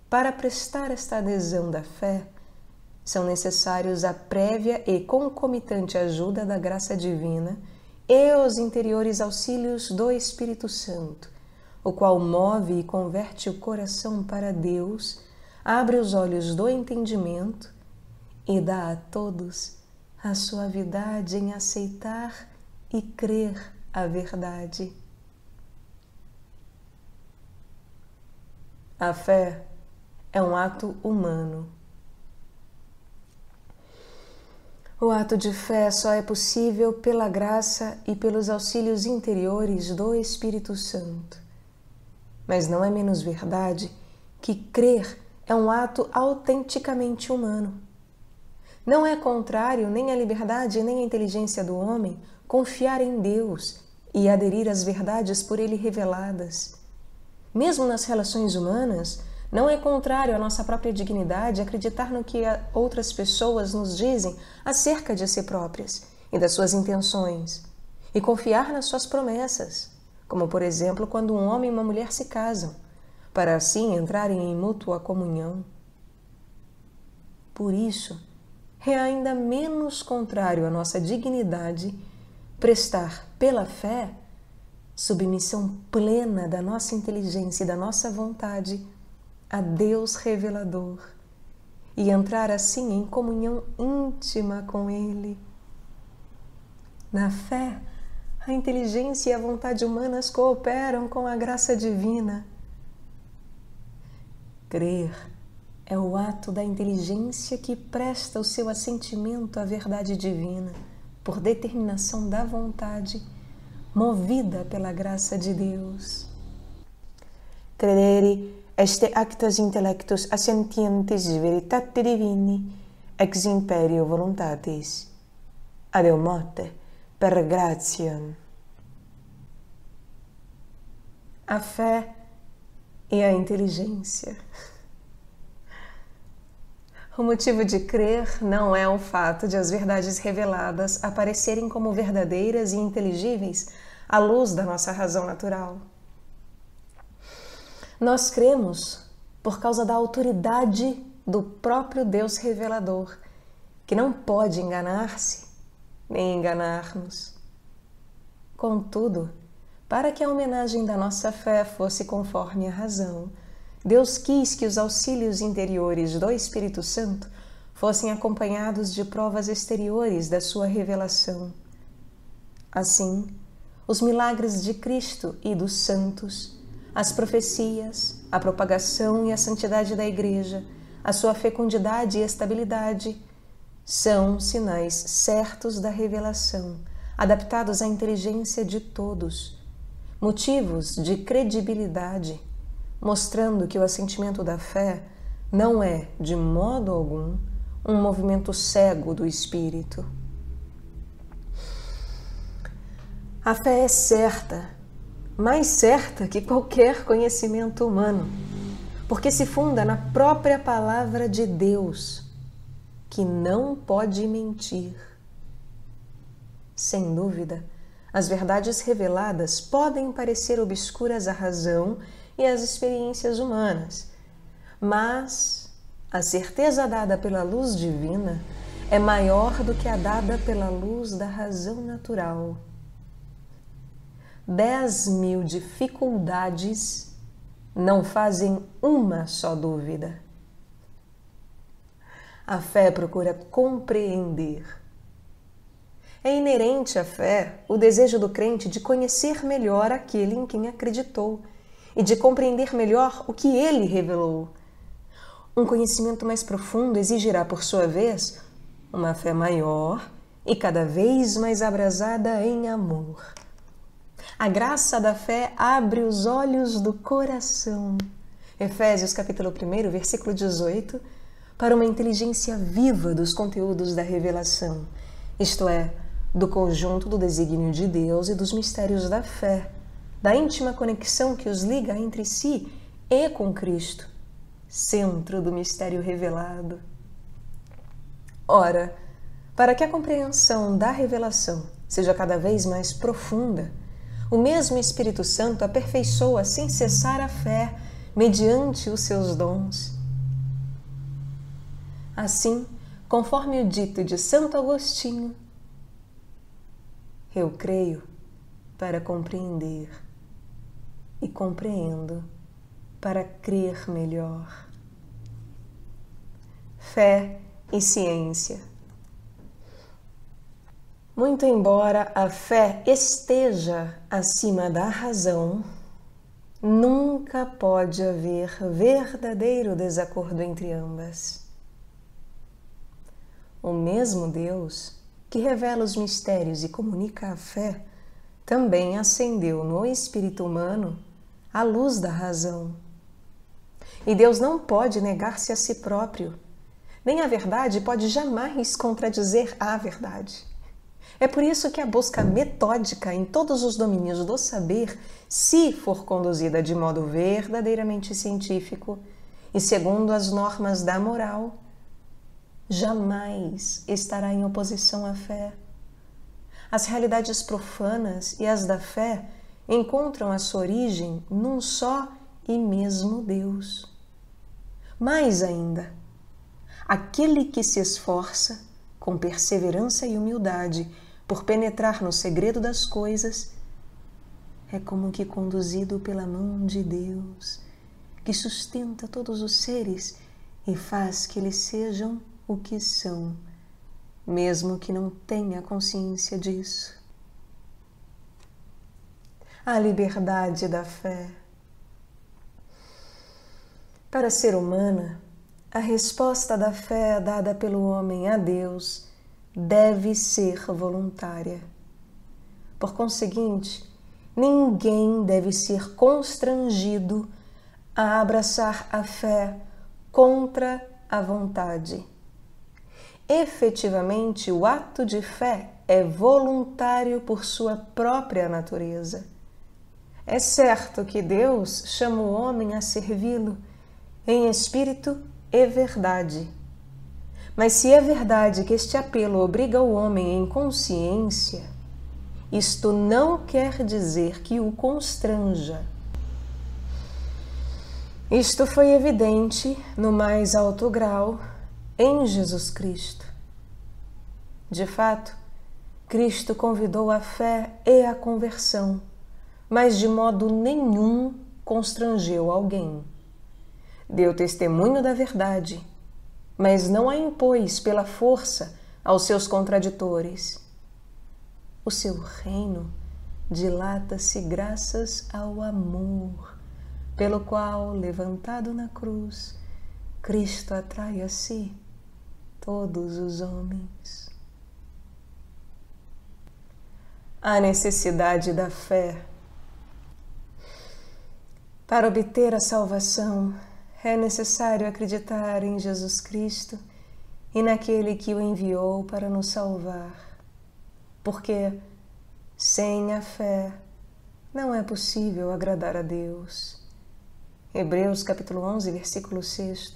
C: Para prestar esta adesão da fé, são necessários a prévia e concomitante ajuda da graça divina e os interiores auxílios do Espírito Santo, o qual move e converte o coração para Deus, abre os olhos do entendimento e dá a todos a suavidade em aceitar e crer a verdade. A fé é um ato humano. O ato de fé só é possível pela graça e pelos auxílios interiores do Espírito Santo. Mas não é menos verdade que crer é um ato autenticamente humano. Não é contrário nem à liberdade nem à inteligência do homem confiar em Deus e aderir às verdades por Ele reveladas. Mesmo nas relações humanas, não é contrário à nossa própria dignidade acreditar no que outras pessoas nos dizem acerca de si próprias e das suas intenções, e confiar nas suas promessas, como por exemplo quando um homem e uma mulher se casam, para assim entrarem em mútua comunhão. Por isso, é ainda menos contrário à nossa dignidade prestar pela fé submissão plena da nossa inteligência e da nossa vontade a Deus revelador e entrar assim em comunhão íntima com Ele. Na fé, a inteligência e a vontade humanas cooperam com a graça divina. Crer é o ato da inteligência que presta o seu assentimento à verdade divina por determinação da vontade, movida pela graça de Deus. Credere este actus intellectus assentientes veritate divini ex imperio voluntatis. Morte per gratiam. A fé e a inteligência. O motivo de crer não é o fato de as verdades reveladas aparecerem como verdadeiras e inteligíveis à luz da nossa razão natural. Nós cremos por causa da autoridade do próprio Deus revelador, que não pode enganar-se nem enganar-nos. Contudo, para que a homenagem da nossa fé fosse conforme a razão, Deus quis que os auxílios interiores do Espírito Santo fossem acompanhados de provas exteriores da sua revelação. Assim, os milagres de Cristo e dos santos, as profecias, a propagação e a santidade da Igreja, a sua fecundidade e estabilidade, são sinais certos da revelação, adaptados à inteligência de todos, motivos de credibilidade mostrando que o assentimento da fé não é, de modo algum, um movimento cego do espírito. A fé é certa, mais certa que qualquer conhecimento humano, porque se funda na própria palavra de Deus, que não pode mentir. Sem dúvida, as verdades reveladas podem parecer obscuras à razão e as experiências humanas. Mas a certeza dada pela luz divina é maior do que a dada pela luz da razão natural. Dez mil dificuldades não fazem uma só dúvida. A fé procura compreender. É inerente à fé o desejo do crente de conhecer melhor aquele em quem acreditou e de compreender melhor o que ele revelou. Um conhecimento mais profundo exigirá, por sua vez, uma fé maior e cada vez mais abrasada em amor. A graça da fé abre os olhos do coração. Efésios capítulo 1, versículo 18, para uma inteligência viva dos conteúdos da revelação, isto é, do conjunto do desígnio de Deus e dos mistérios da fé, da íntima conexão que os liga entre si e com Cristo, centro do mistério revelado. Ora, para que a compreensão da revelação seja cada vez mais profunda, o mesmo Espírito Santo aperfeiçoa sem cessar a fé mediante os seus dons. Assim, conforme o dito de Santo Agostinho, eu creio para compreender e compreendo para crer melhor. Fé e ciência. Muito embora a fé esteja acima da razão, nunca pode haver verdadeiro desacordo entre ambas. O mesmo Deus que revela os mistérios e comunica a fé também acendeu no espírito humano a luz da razão. E Deus não pode negar-se a si próprio, nem a verdade pode jamais contradizer a verdade. É por isso que a busca metódica em todos os domínios do saber, se for conduzida de modo verdadeiramente científico e segundo as normas da moral, jamais estará em oposição à fé. As realidades profanas e as da fé encontram a sua origem num só e mesmo Deus. Mais ainda, aquele que se esforça com perseverança e humildade por penetrar no segredo das coisas é como que conduzido pela mão de Deus, que sustenta todos os seres e faz que eles sejam o que são, mesmo que não tenha consciência disso. A liberdade da fé. Para ser humana, a resposta da fé dada pelo homem a Deus deve ser voluntária. Por conseguinte, ninguém deve ser constrangido a abraçar a fé contra a vontade. Efetivamente, o ato de fé é voluntário por sua própria natureza. É certo que Deus chama o homem a servi-lo em espírito e verdade. Mas se é verdade que este apelo obriga o homem em consciência, isto não quer dizer que o constranja. Isto foi evidente no mais alto grau em Jesus Cristo. De fato, Cristo convidou a fé e a conversão, mas de modo nenhum constrangeu alguém. Deu testemunho da verdade, mas não a impôs pela força aos seus contraditores. O seu reino dilata-se graças ao amor, pelo qual, levantado na cruz, Cristo atrai a si todos os homens. A necessidade da fé. Para obter a salvação, é necessário acreditar em Jesus Cristo e naquele que o enviou para nos salvar, porque sem a fé não é possível agradar a Deus. Hebreus capítulo 11, versículo 6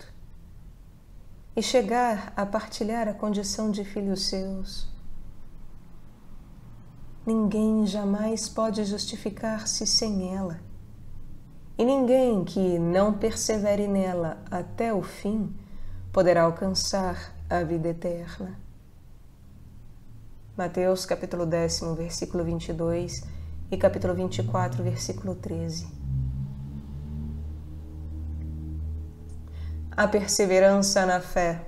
C: e chegar a partilhar a condição de filhos seus. Ninguém jamais pode justificar-se sem ela, e ninguém que não persevere nela até o fim poderá alcançar a vida eterna. Mateus capítulo décimo, versículo 22 e capítulo 24, versículo 13. a perseverança na fé.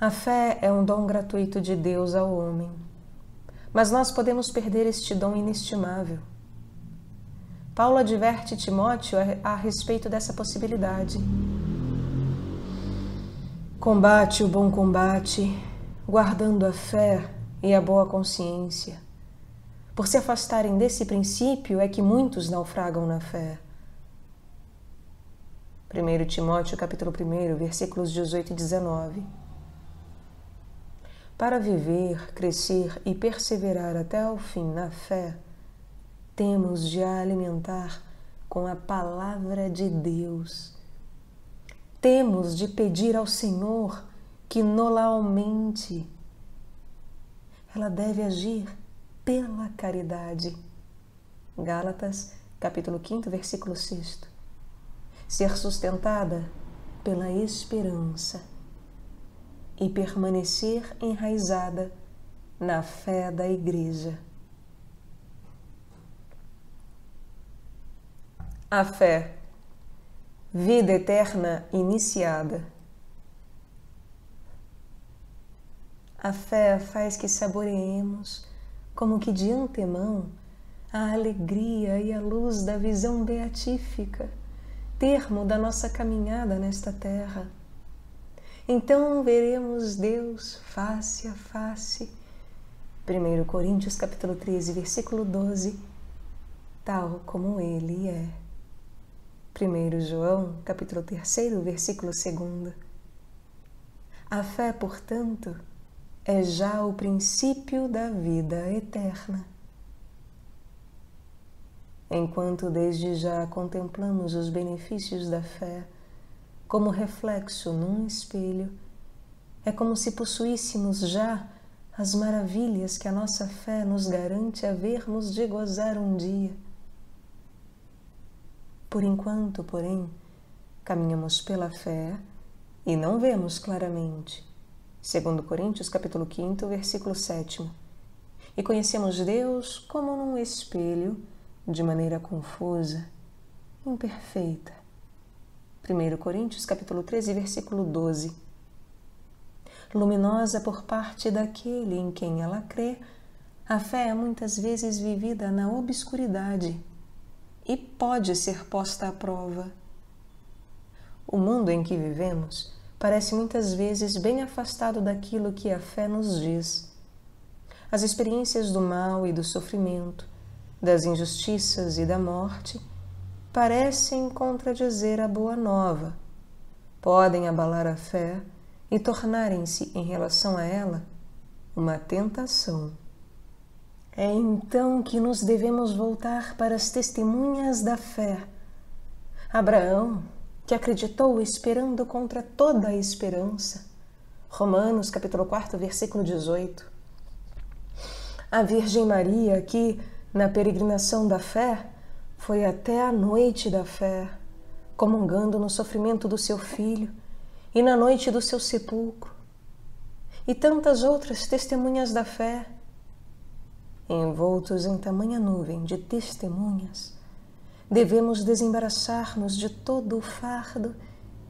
C: A fé é um dom gratuito de Deus ao homem, mas nós podemos perder este dom inestimável. Paulo adverte Timóteo a, respeito dessa possibilidade. Combate o bom combate, guardando a fé e a boa consciência. Por se afastarem desse princípio é que muitos naufragam na fé. 1 Timóteo capítulo 1, versículos 18 e 19. Para viver, crescer e perseverar até o fim na fé, temos de a alimentar com a palavra de Deus. Temos de pedir ao Senhor que nola aumente. Ela deve agir pela caridade. Gálatas, capítulo 5, versículo 6 ser sustentada pela esperança e permanecer enraizada na fé da Igreja. A fé, vida eterna iniciada. A fé faz que saboreemos, como que de antemão, a alegria e a luz da visão beatífica termo da nossa caminhada nesta terra. Então veremos Deus face a face. 1 Coríntios capítulo 13, versículo 12, tal como ele é. 1 João capítulo 3, versículo 2. A fé, portanto, é já o princípio da vida eterna enquanto desde já contemplamos os benefícios da fé como reflexo num espelho, é como se possuíssemos já as maravilhas que a nossa fé nos garante havermos de gozar um dia. Por enquanto, porém, caminhamos pela fé e não vemos claramente. Segundo Coríntios capítulo 5, versículo 7. E conhecemos Deus como num espelho, de maneira confusa, imperfeita. 1 Coríntios capítulo 13, versículo 12. Luminosa por parte daquele em quem ela crê, a fé é muitas vezes vivida na obscuridade e pode ser posta à prova. O mundo em que vivemos parece muitas vezes bem afastado daquilo que a fé nos diz. As experiências do mal e do sofrimento, das injustiças e da morte parecem contradizer a boa nova, podem abalar a fé e tornarem-se, em relação a ela, uma tentação. É então que nos devemos voltar para as testemunhas da fé. Abraão, que acreditou esperando contra toda a esperança. Romanos capítulo 4, versículo 18. A Virgem Maria, que, na peregrinação da fé, foi até a noite da fé, comungando no sofrimento do seu filho e na noite do seu sepulcro. E tantas outras testemunhas da fé envoltos em tamanha nuvem de testemunhas, devemos desembaraçar-nos de todo o fardo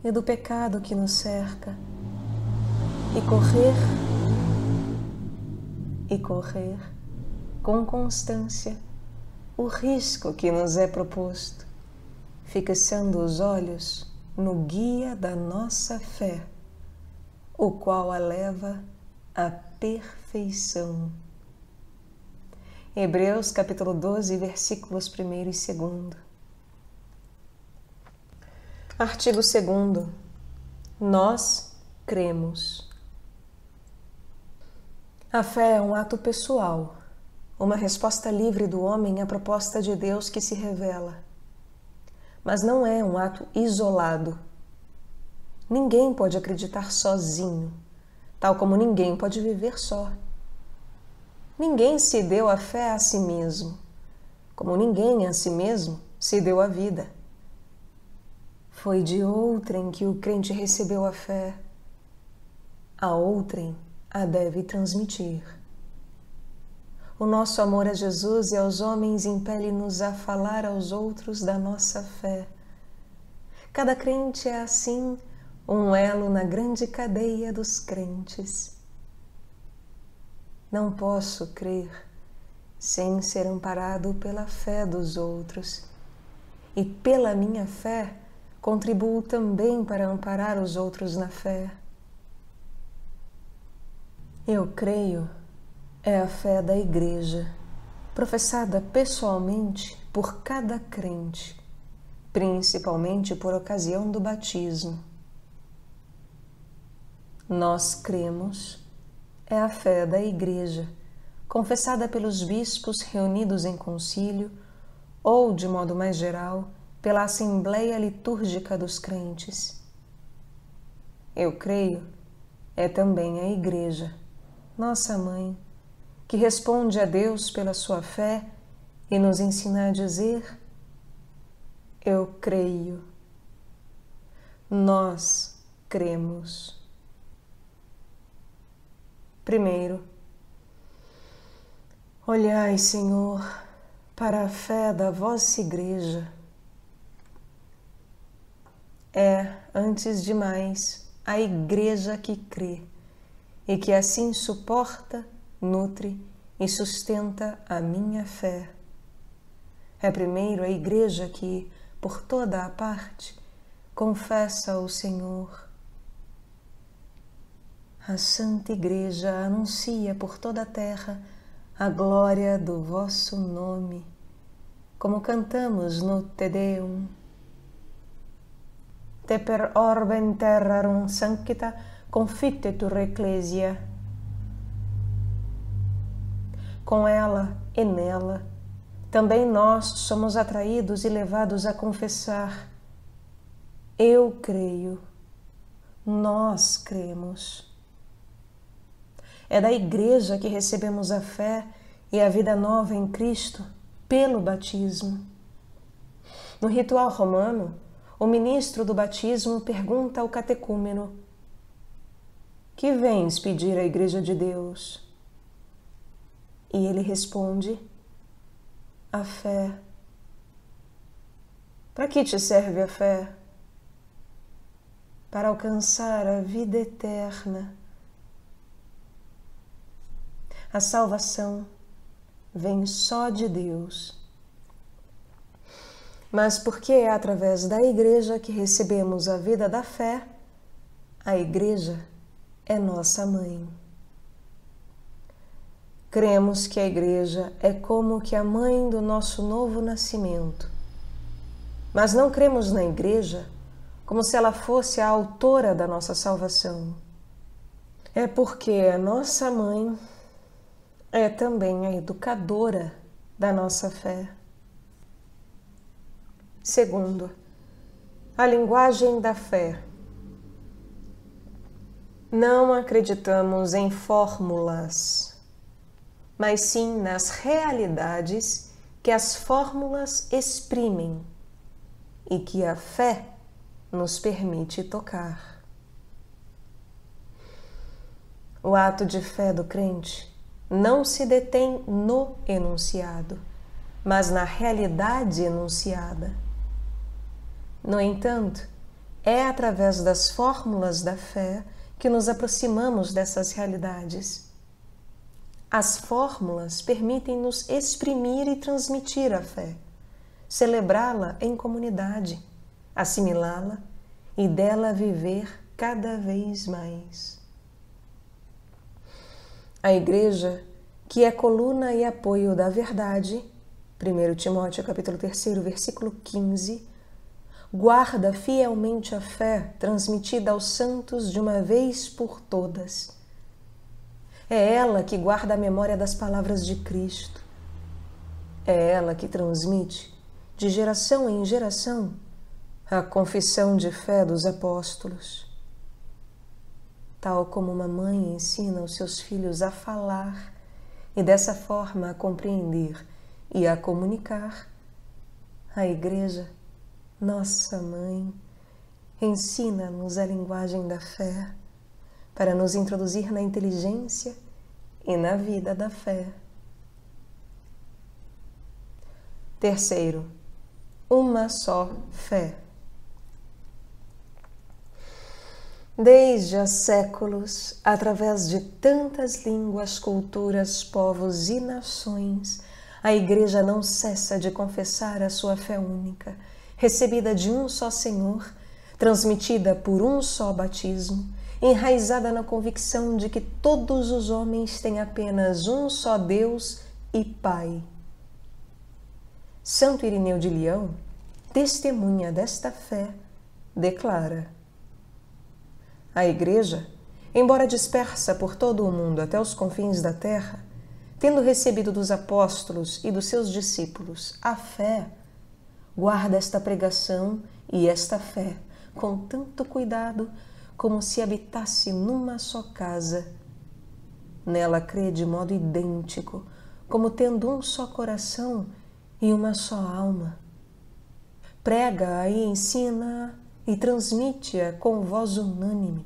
C: e do pecado que nos cerca e correr e correr com constância o risco que nos é proposto, fixando os olhos no guia da nossa fé, o qual a leva à perfeição. Hebreus capítulo 12, versículos 1 e 2. Artigo 2. Nós cremos. A fé é um ato pessoal, uma resposta livre do homem à proposta de Deus que se revela. Mas não é um ato isolado. Ninguém pode acreditar sozinho, tal como ninguém pode viver só. Ninguém se deu a fé a si mesmo, como ninguém a si mesmo se deu a vida. Foi de outrem que o crente recebeu a fé, a outrem a deve transmitir. O nosso amor a Jesus e aos homens impele-nos a falar aos outros da nossa fé. Cada crente é assim um elo na grande cadeia dos crentes. Não posso crer sem ser amparado pela fé dos outros. E pela minha fé, contribuo também para amparar os outros na fé. Eu creio é a fé da Igreja, professada pessoalmente por cada crente, principalmente por ocasião do batismo. Nós cremos é a fé da Igreja, confessada pelos bispos reunidos em concílio ou, de modo mais geral, pela Assembleia Litúrgica dos Crentes. Eu creio, é também a Igreja, nossa mãe, que responde a Deus pela sua fé e nos ensina a dizer: Eu creio. Nós cremos. Primeiro, olhai, Senhor, para a fé da vossa Igreja. É, antes de mais, a Igreja que crê e que assim suporta, nutre e sustenta a minha fé. É primeiro a Igreja que, por toda a parte, confessa o Senhor a Santa Igreja anuncia por toda a terra a glória do vosso nome, como cantamos no Te Deum. Te per orbem terrarum sancta confitte tu ecclesia. Com ela e nela, também nós somos atraídos e levados a confessar: Eu creio, nós cremos. É da Igreja que recebemos a fé e a vida nova em Cristo pelo batismo. No ritual romano, o ministro do batismo pergunta ao catecúmeno: Que vens pedir à Igreja de Deus? E ele responde: A fé. Para que te serve a fé? Para alcançar a vida eterna. A salvação vem só de Deus mas porque é através da Igreja que recebemos a vida da fé, a Igreja é nossa mãe. Cremos que a Igreja é como que a mãe do nosso novo nascimento, mas não cremos na Igreja como se ela fosse a autora da nossa salvação. É porque a nossa mãe é também a educadora da nossa fé. Segundo, a linguagem da fé. Não acreditamos em fórmulas, mas sim nas realidades que as fórmulas exprimem e que a fé nos permite tocar. O ato de fé do crente não se detém no enunciado, mas na realidade enunciada no entanto, é através das fórmulas da fé que nos aproximamos dessas realidades. As fórmulas permitem-nos exprimir e transmitir a fé, celebrá-la em comunidade, assimilá-la e dela viver cada vez mais. A Igreja, que é coluna e apoio da verdade, 1 Timóteo capítulo 3, versículo 15, guarda fielmente a fé transmitida aos santos de uma vez por todas. É ela que guarda a memória das palavras de Cristo. É ela que transmite, de geração em geração, a confissão de fé dos apóstolos. Tal como uma mãe ensina os seus filhos a falar e dessa forma a compreender e a comunicar, a Igreja nossa Mãe, ensina-nos a linguagem da fé para nos introduzir na inteligência e na vida da fé. Terceiro, uma só fé. Desde há séculos, através de tantas línguas, culturas, povos e nações, a Igreja não cessa de confessar a sua fé única recebida de um só Senhor, transmitida por um só batismo, enraizada na convicção de que todos os homens têm apenas um só Deus e Pai. Santo Irineu de Leão, testemunha desta fé, declara: A Igreja, embora dispersa por todo o mundo até os confins da terra, tendo recebido dos apóstolos e dos seus discípulos a fé, Guarda esta pregação e esta fé com tanto cuidado como se habitasse numa só casa. Nela crê de modo idêntico, como tendo um só coração e uma só alma. Prega e ensina e transmite-a com voz unânime,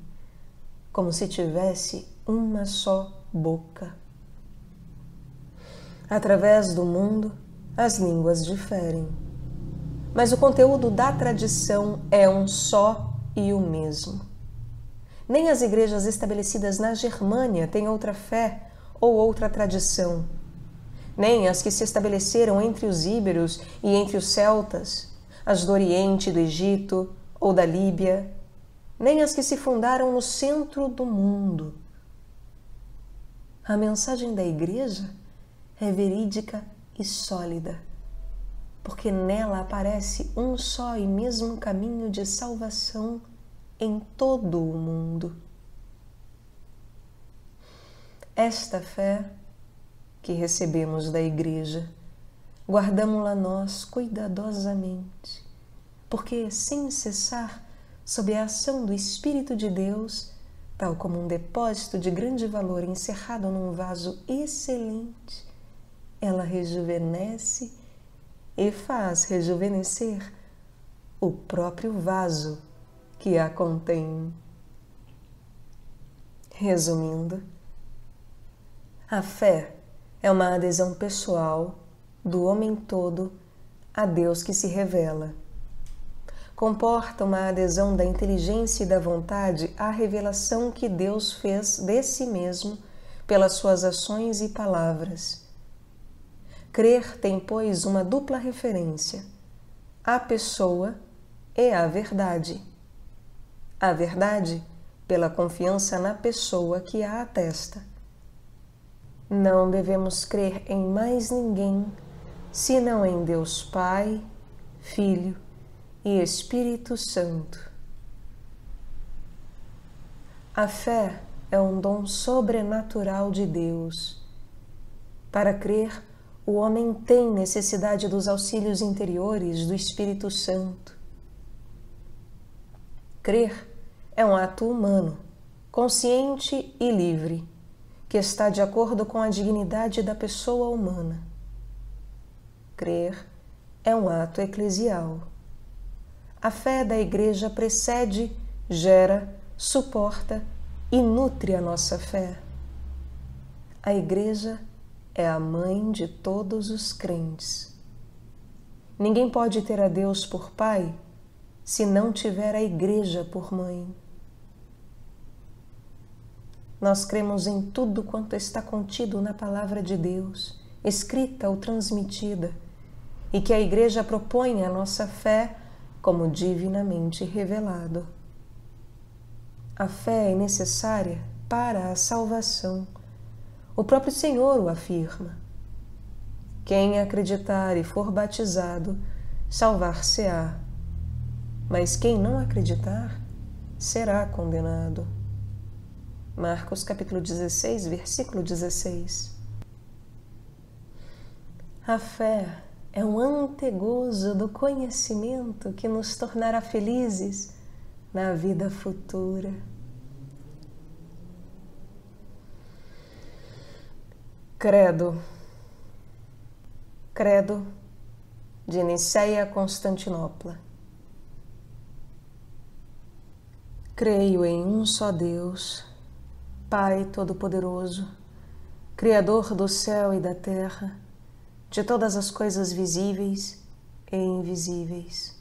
C: como se tivesse uma só boca. Através do mundo, as línguas diferem mas o conteúdo da tradição é um só e o mesmo. Nem as igrejas estabelecidas na Germânia têm outra fé ou outra tradição, nem as que se estabeleceram entre os íberos e entre os celtas, as do Oriente, do Egito ou da Líbia, nem as que se fundaram no centro do mundo. A mensagem da igreja é verídica e sólida porque nela aparece um só e mesmo caminho de salvação em todo o mundo. Esta fé que recebemos da Igreja, guardamos-la nós cuidadosamente, porque sem cessar, sob a ação do Espírito de Deus, tal como um depósito de grande valor encerrado num vaso excelente, ela rejuvenesce e faz rejuvenescer o próprio vaso que a contém. Resumindo, a fé é uma adesão pessoal do homem todo a Deus que se revela. Comporta uma adesão da inteligência e da vontade à revelação que Deus fez de si mesmo pelas suas ações e palavras. Crer tem, pois, uma dupla referência: a pessoa e a verdade. A verdade pela confiança na pessoa que a atesta. Não devemos crer em mais ninguém senão em Deus Pai, Filho e Espírito Santo. A fé é um dom sobrenatural de Deus. Para crer, o homem tem necessidade dos auxílios interiores do Espírito Santo. Crer é um ato humano, consciente e livre, que está de acordo com a dignidade da pessoa humana. Crer é um ato eclesial. A fé da Igreja precede, gera, suporta e nutre a nossa fé. A Igreja é a mãe de todos os crentes. Ninguém pode ter a Deus por Pai se não tiver a Igreja por mãe. Nós cremos em tudo quanto está contido na Palavra de Deus, escrita ou transmitida, e que a Igreja propõe a nossa fé como divinamente revelado. A fé é necessária para a salvação. O próprio Senhor o afirma. Quem acreditar e for batizado, salvar-se-á. Mas quem não acreditar, será condenado. Marcos capítulo 16, versículo 16. A fé é um antegozo do conhecimento que nos tornará felizes na vida futura. Credo. Credo de Niceia Constantinopla. Creio em um só Deus Pai Todo-Poderoso, Criador do céu e da terra, de todas as coisas visíveis e invisíveis.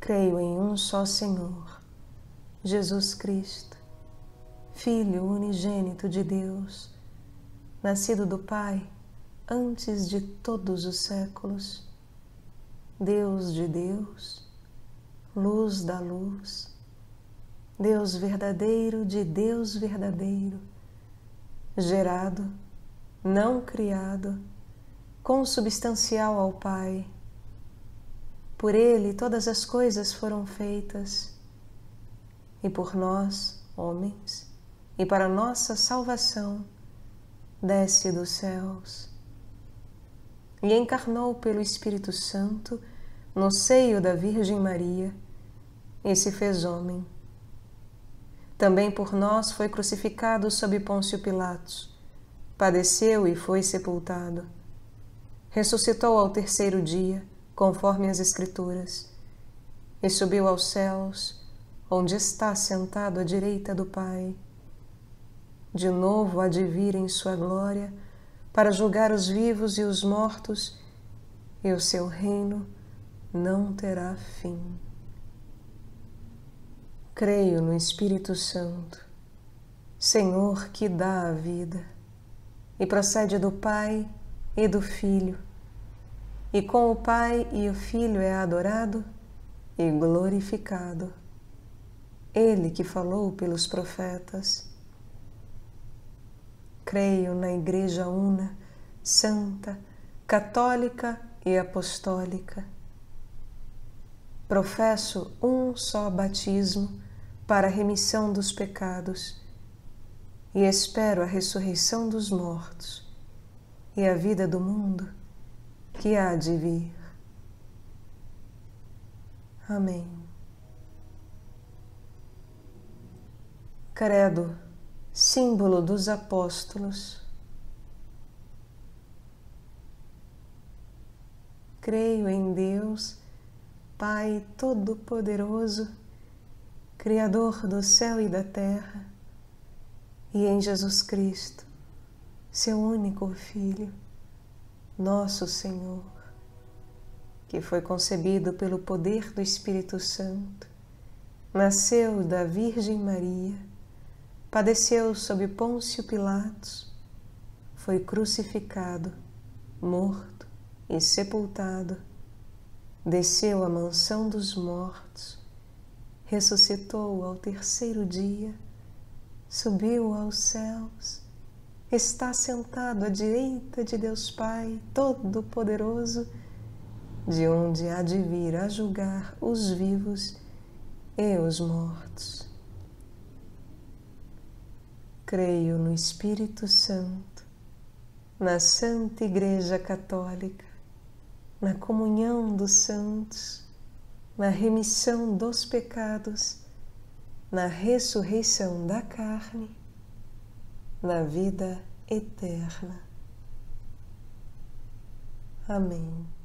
C: Creio em um só Senhor, Jesus Cristo, Filho unigênito de Deus, nascido do Pai antes de todos os séculos, Deus de Deus, luz da luz Deus verdadeiro de Deus verdadeiro, gerado, não criado, consubstancial ao Pai. Por Ele todas as coisas foram feitas, e por nós, homens, e para nossa salvação, desce dos céus. E encarnou pelo Espírito Santo no seio da Virgem Maria e se fez homem também por nós foi crucificado sob Pôncio Pilatos. Padeceu e foi sepultado. Ressuscitou ao terceiro dia, conforme as Escrituras, e subiu aos céus, onde está sentado à direita do Pai. De novo há de vir em sua glória para julgar os vivos e os mortos, e o seu reino não terá fim. Creio no Espírito Santo, Senhor que dá a vida, e procede do Pai e do Filho, e com o Pai e o Filho é adorado e glorificado. Ele que falou pelos profetas. Creio na Igreja Una, Santa, Católica e Apostólica. Professo um só batismo para a remissão dos pecados e espero a ressurreição dos mortos e a vida do mundo que há de vir. Amém. Credo, símbolo dos apóstolos. Creio em Deus Pai Todo-Poderoso, Criador do céu e da terra, e em Jesus Cristo, seu único Filho, nosso Senhor, que foi concebido pelo poder do Espírito Santo, nasceu da Virgem Maria, padeceu sob Pôncio Pilatos, foi crucificado, morto e sepultado, desceu à mansão dos mortos, ressuscitou ao terceiro dia, subiu aos céus, está sentado à direita de Deus Pai Todo-Poderoso, de onde há de vir a julgar os vivos e os mortos. Creio no Espírito Santo, na Santa Igreja Católica, na comunhão dos santos, na remissão dos pecados, na ressurreição da carne, na vida eterna. Amém.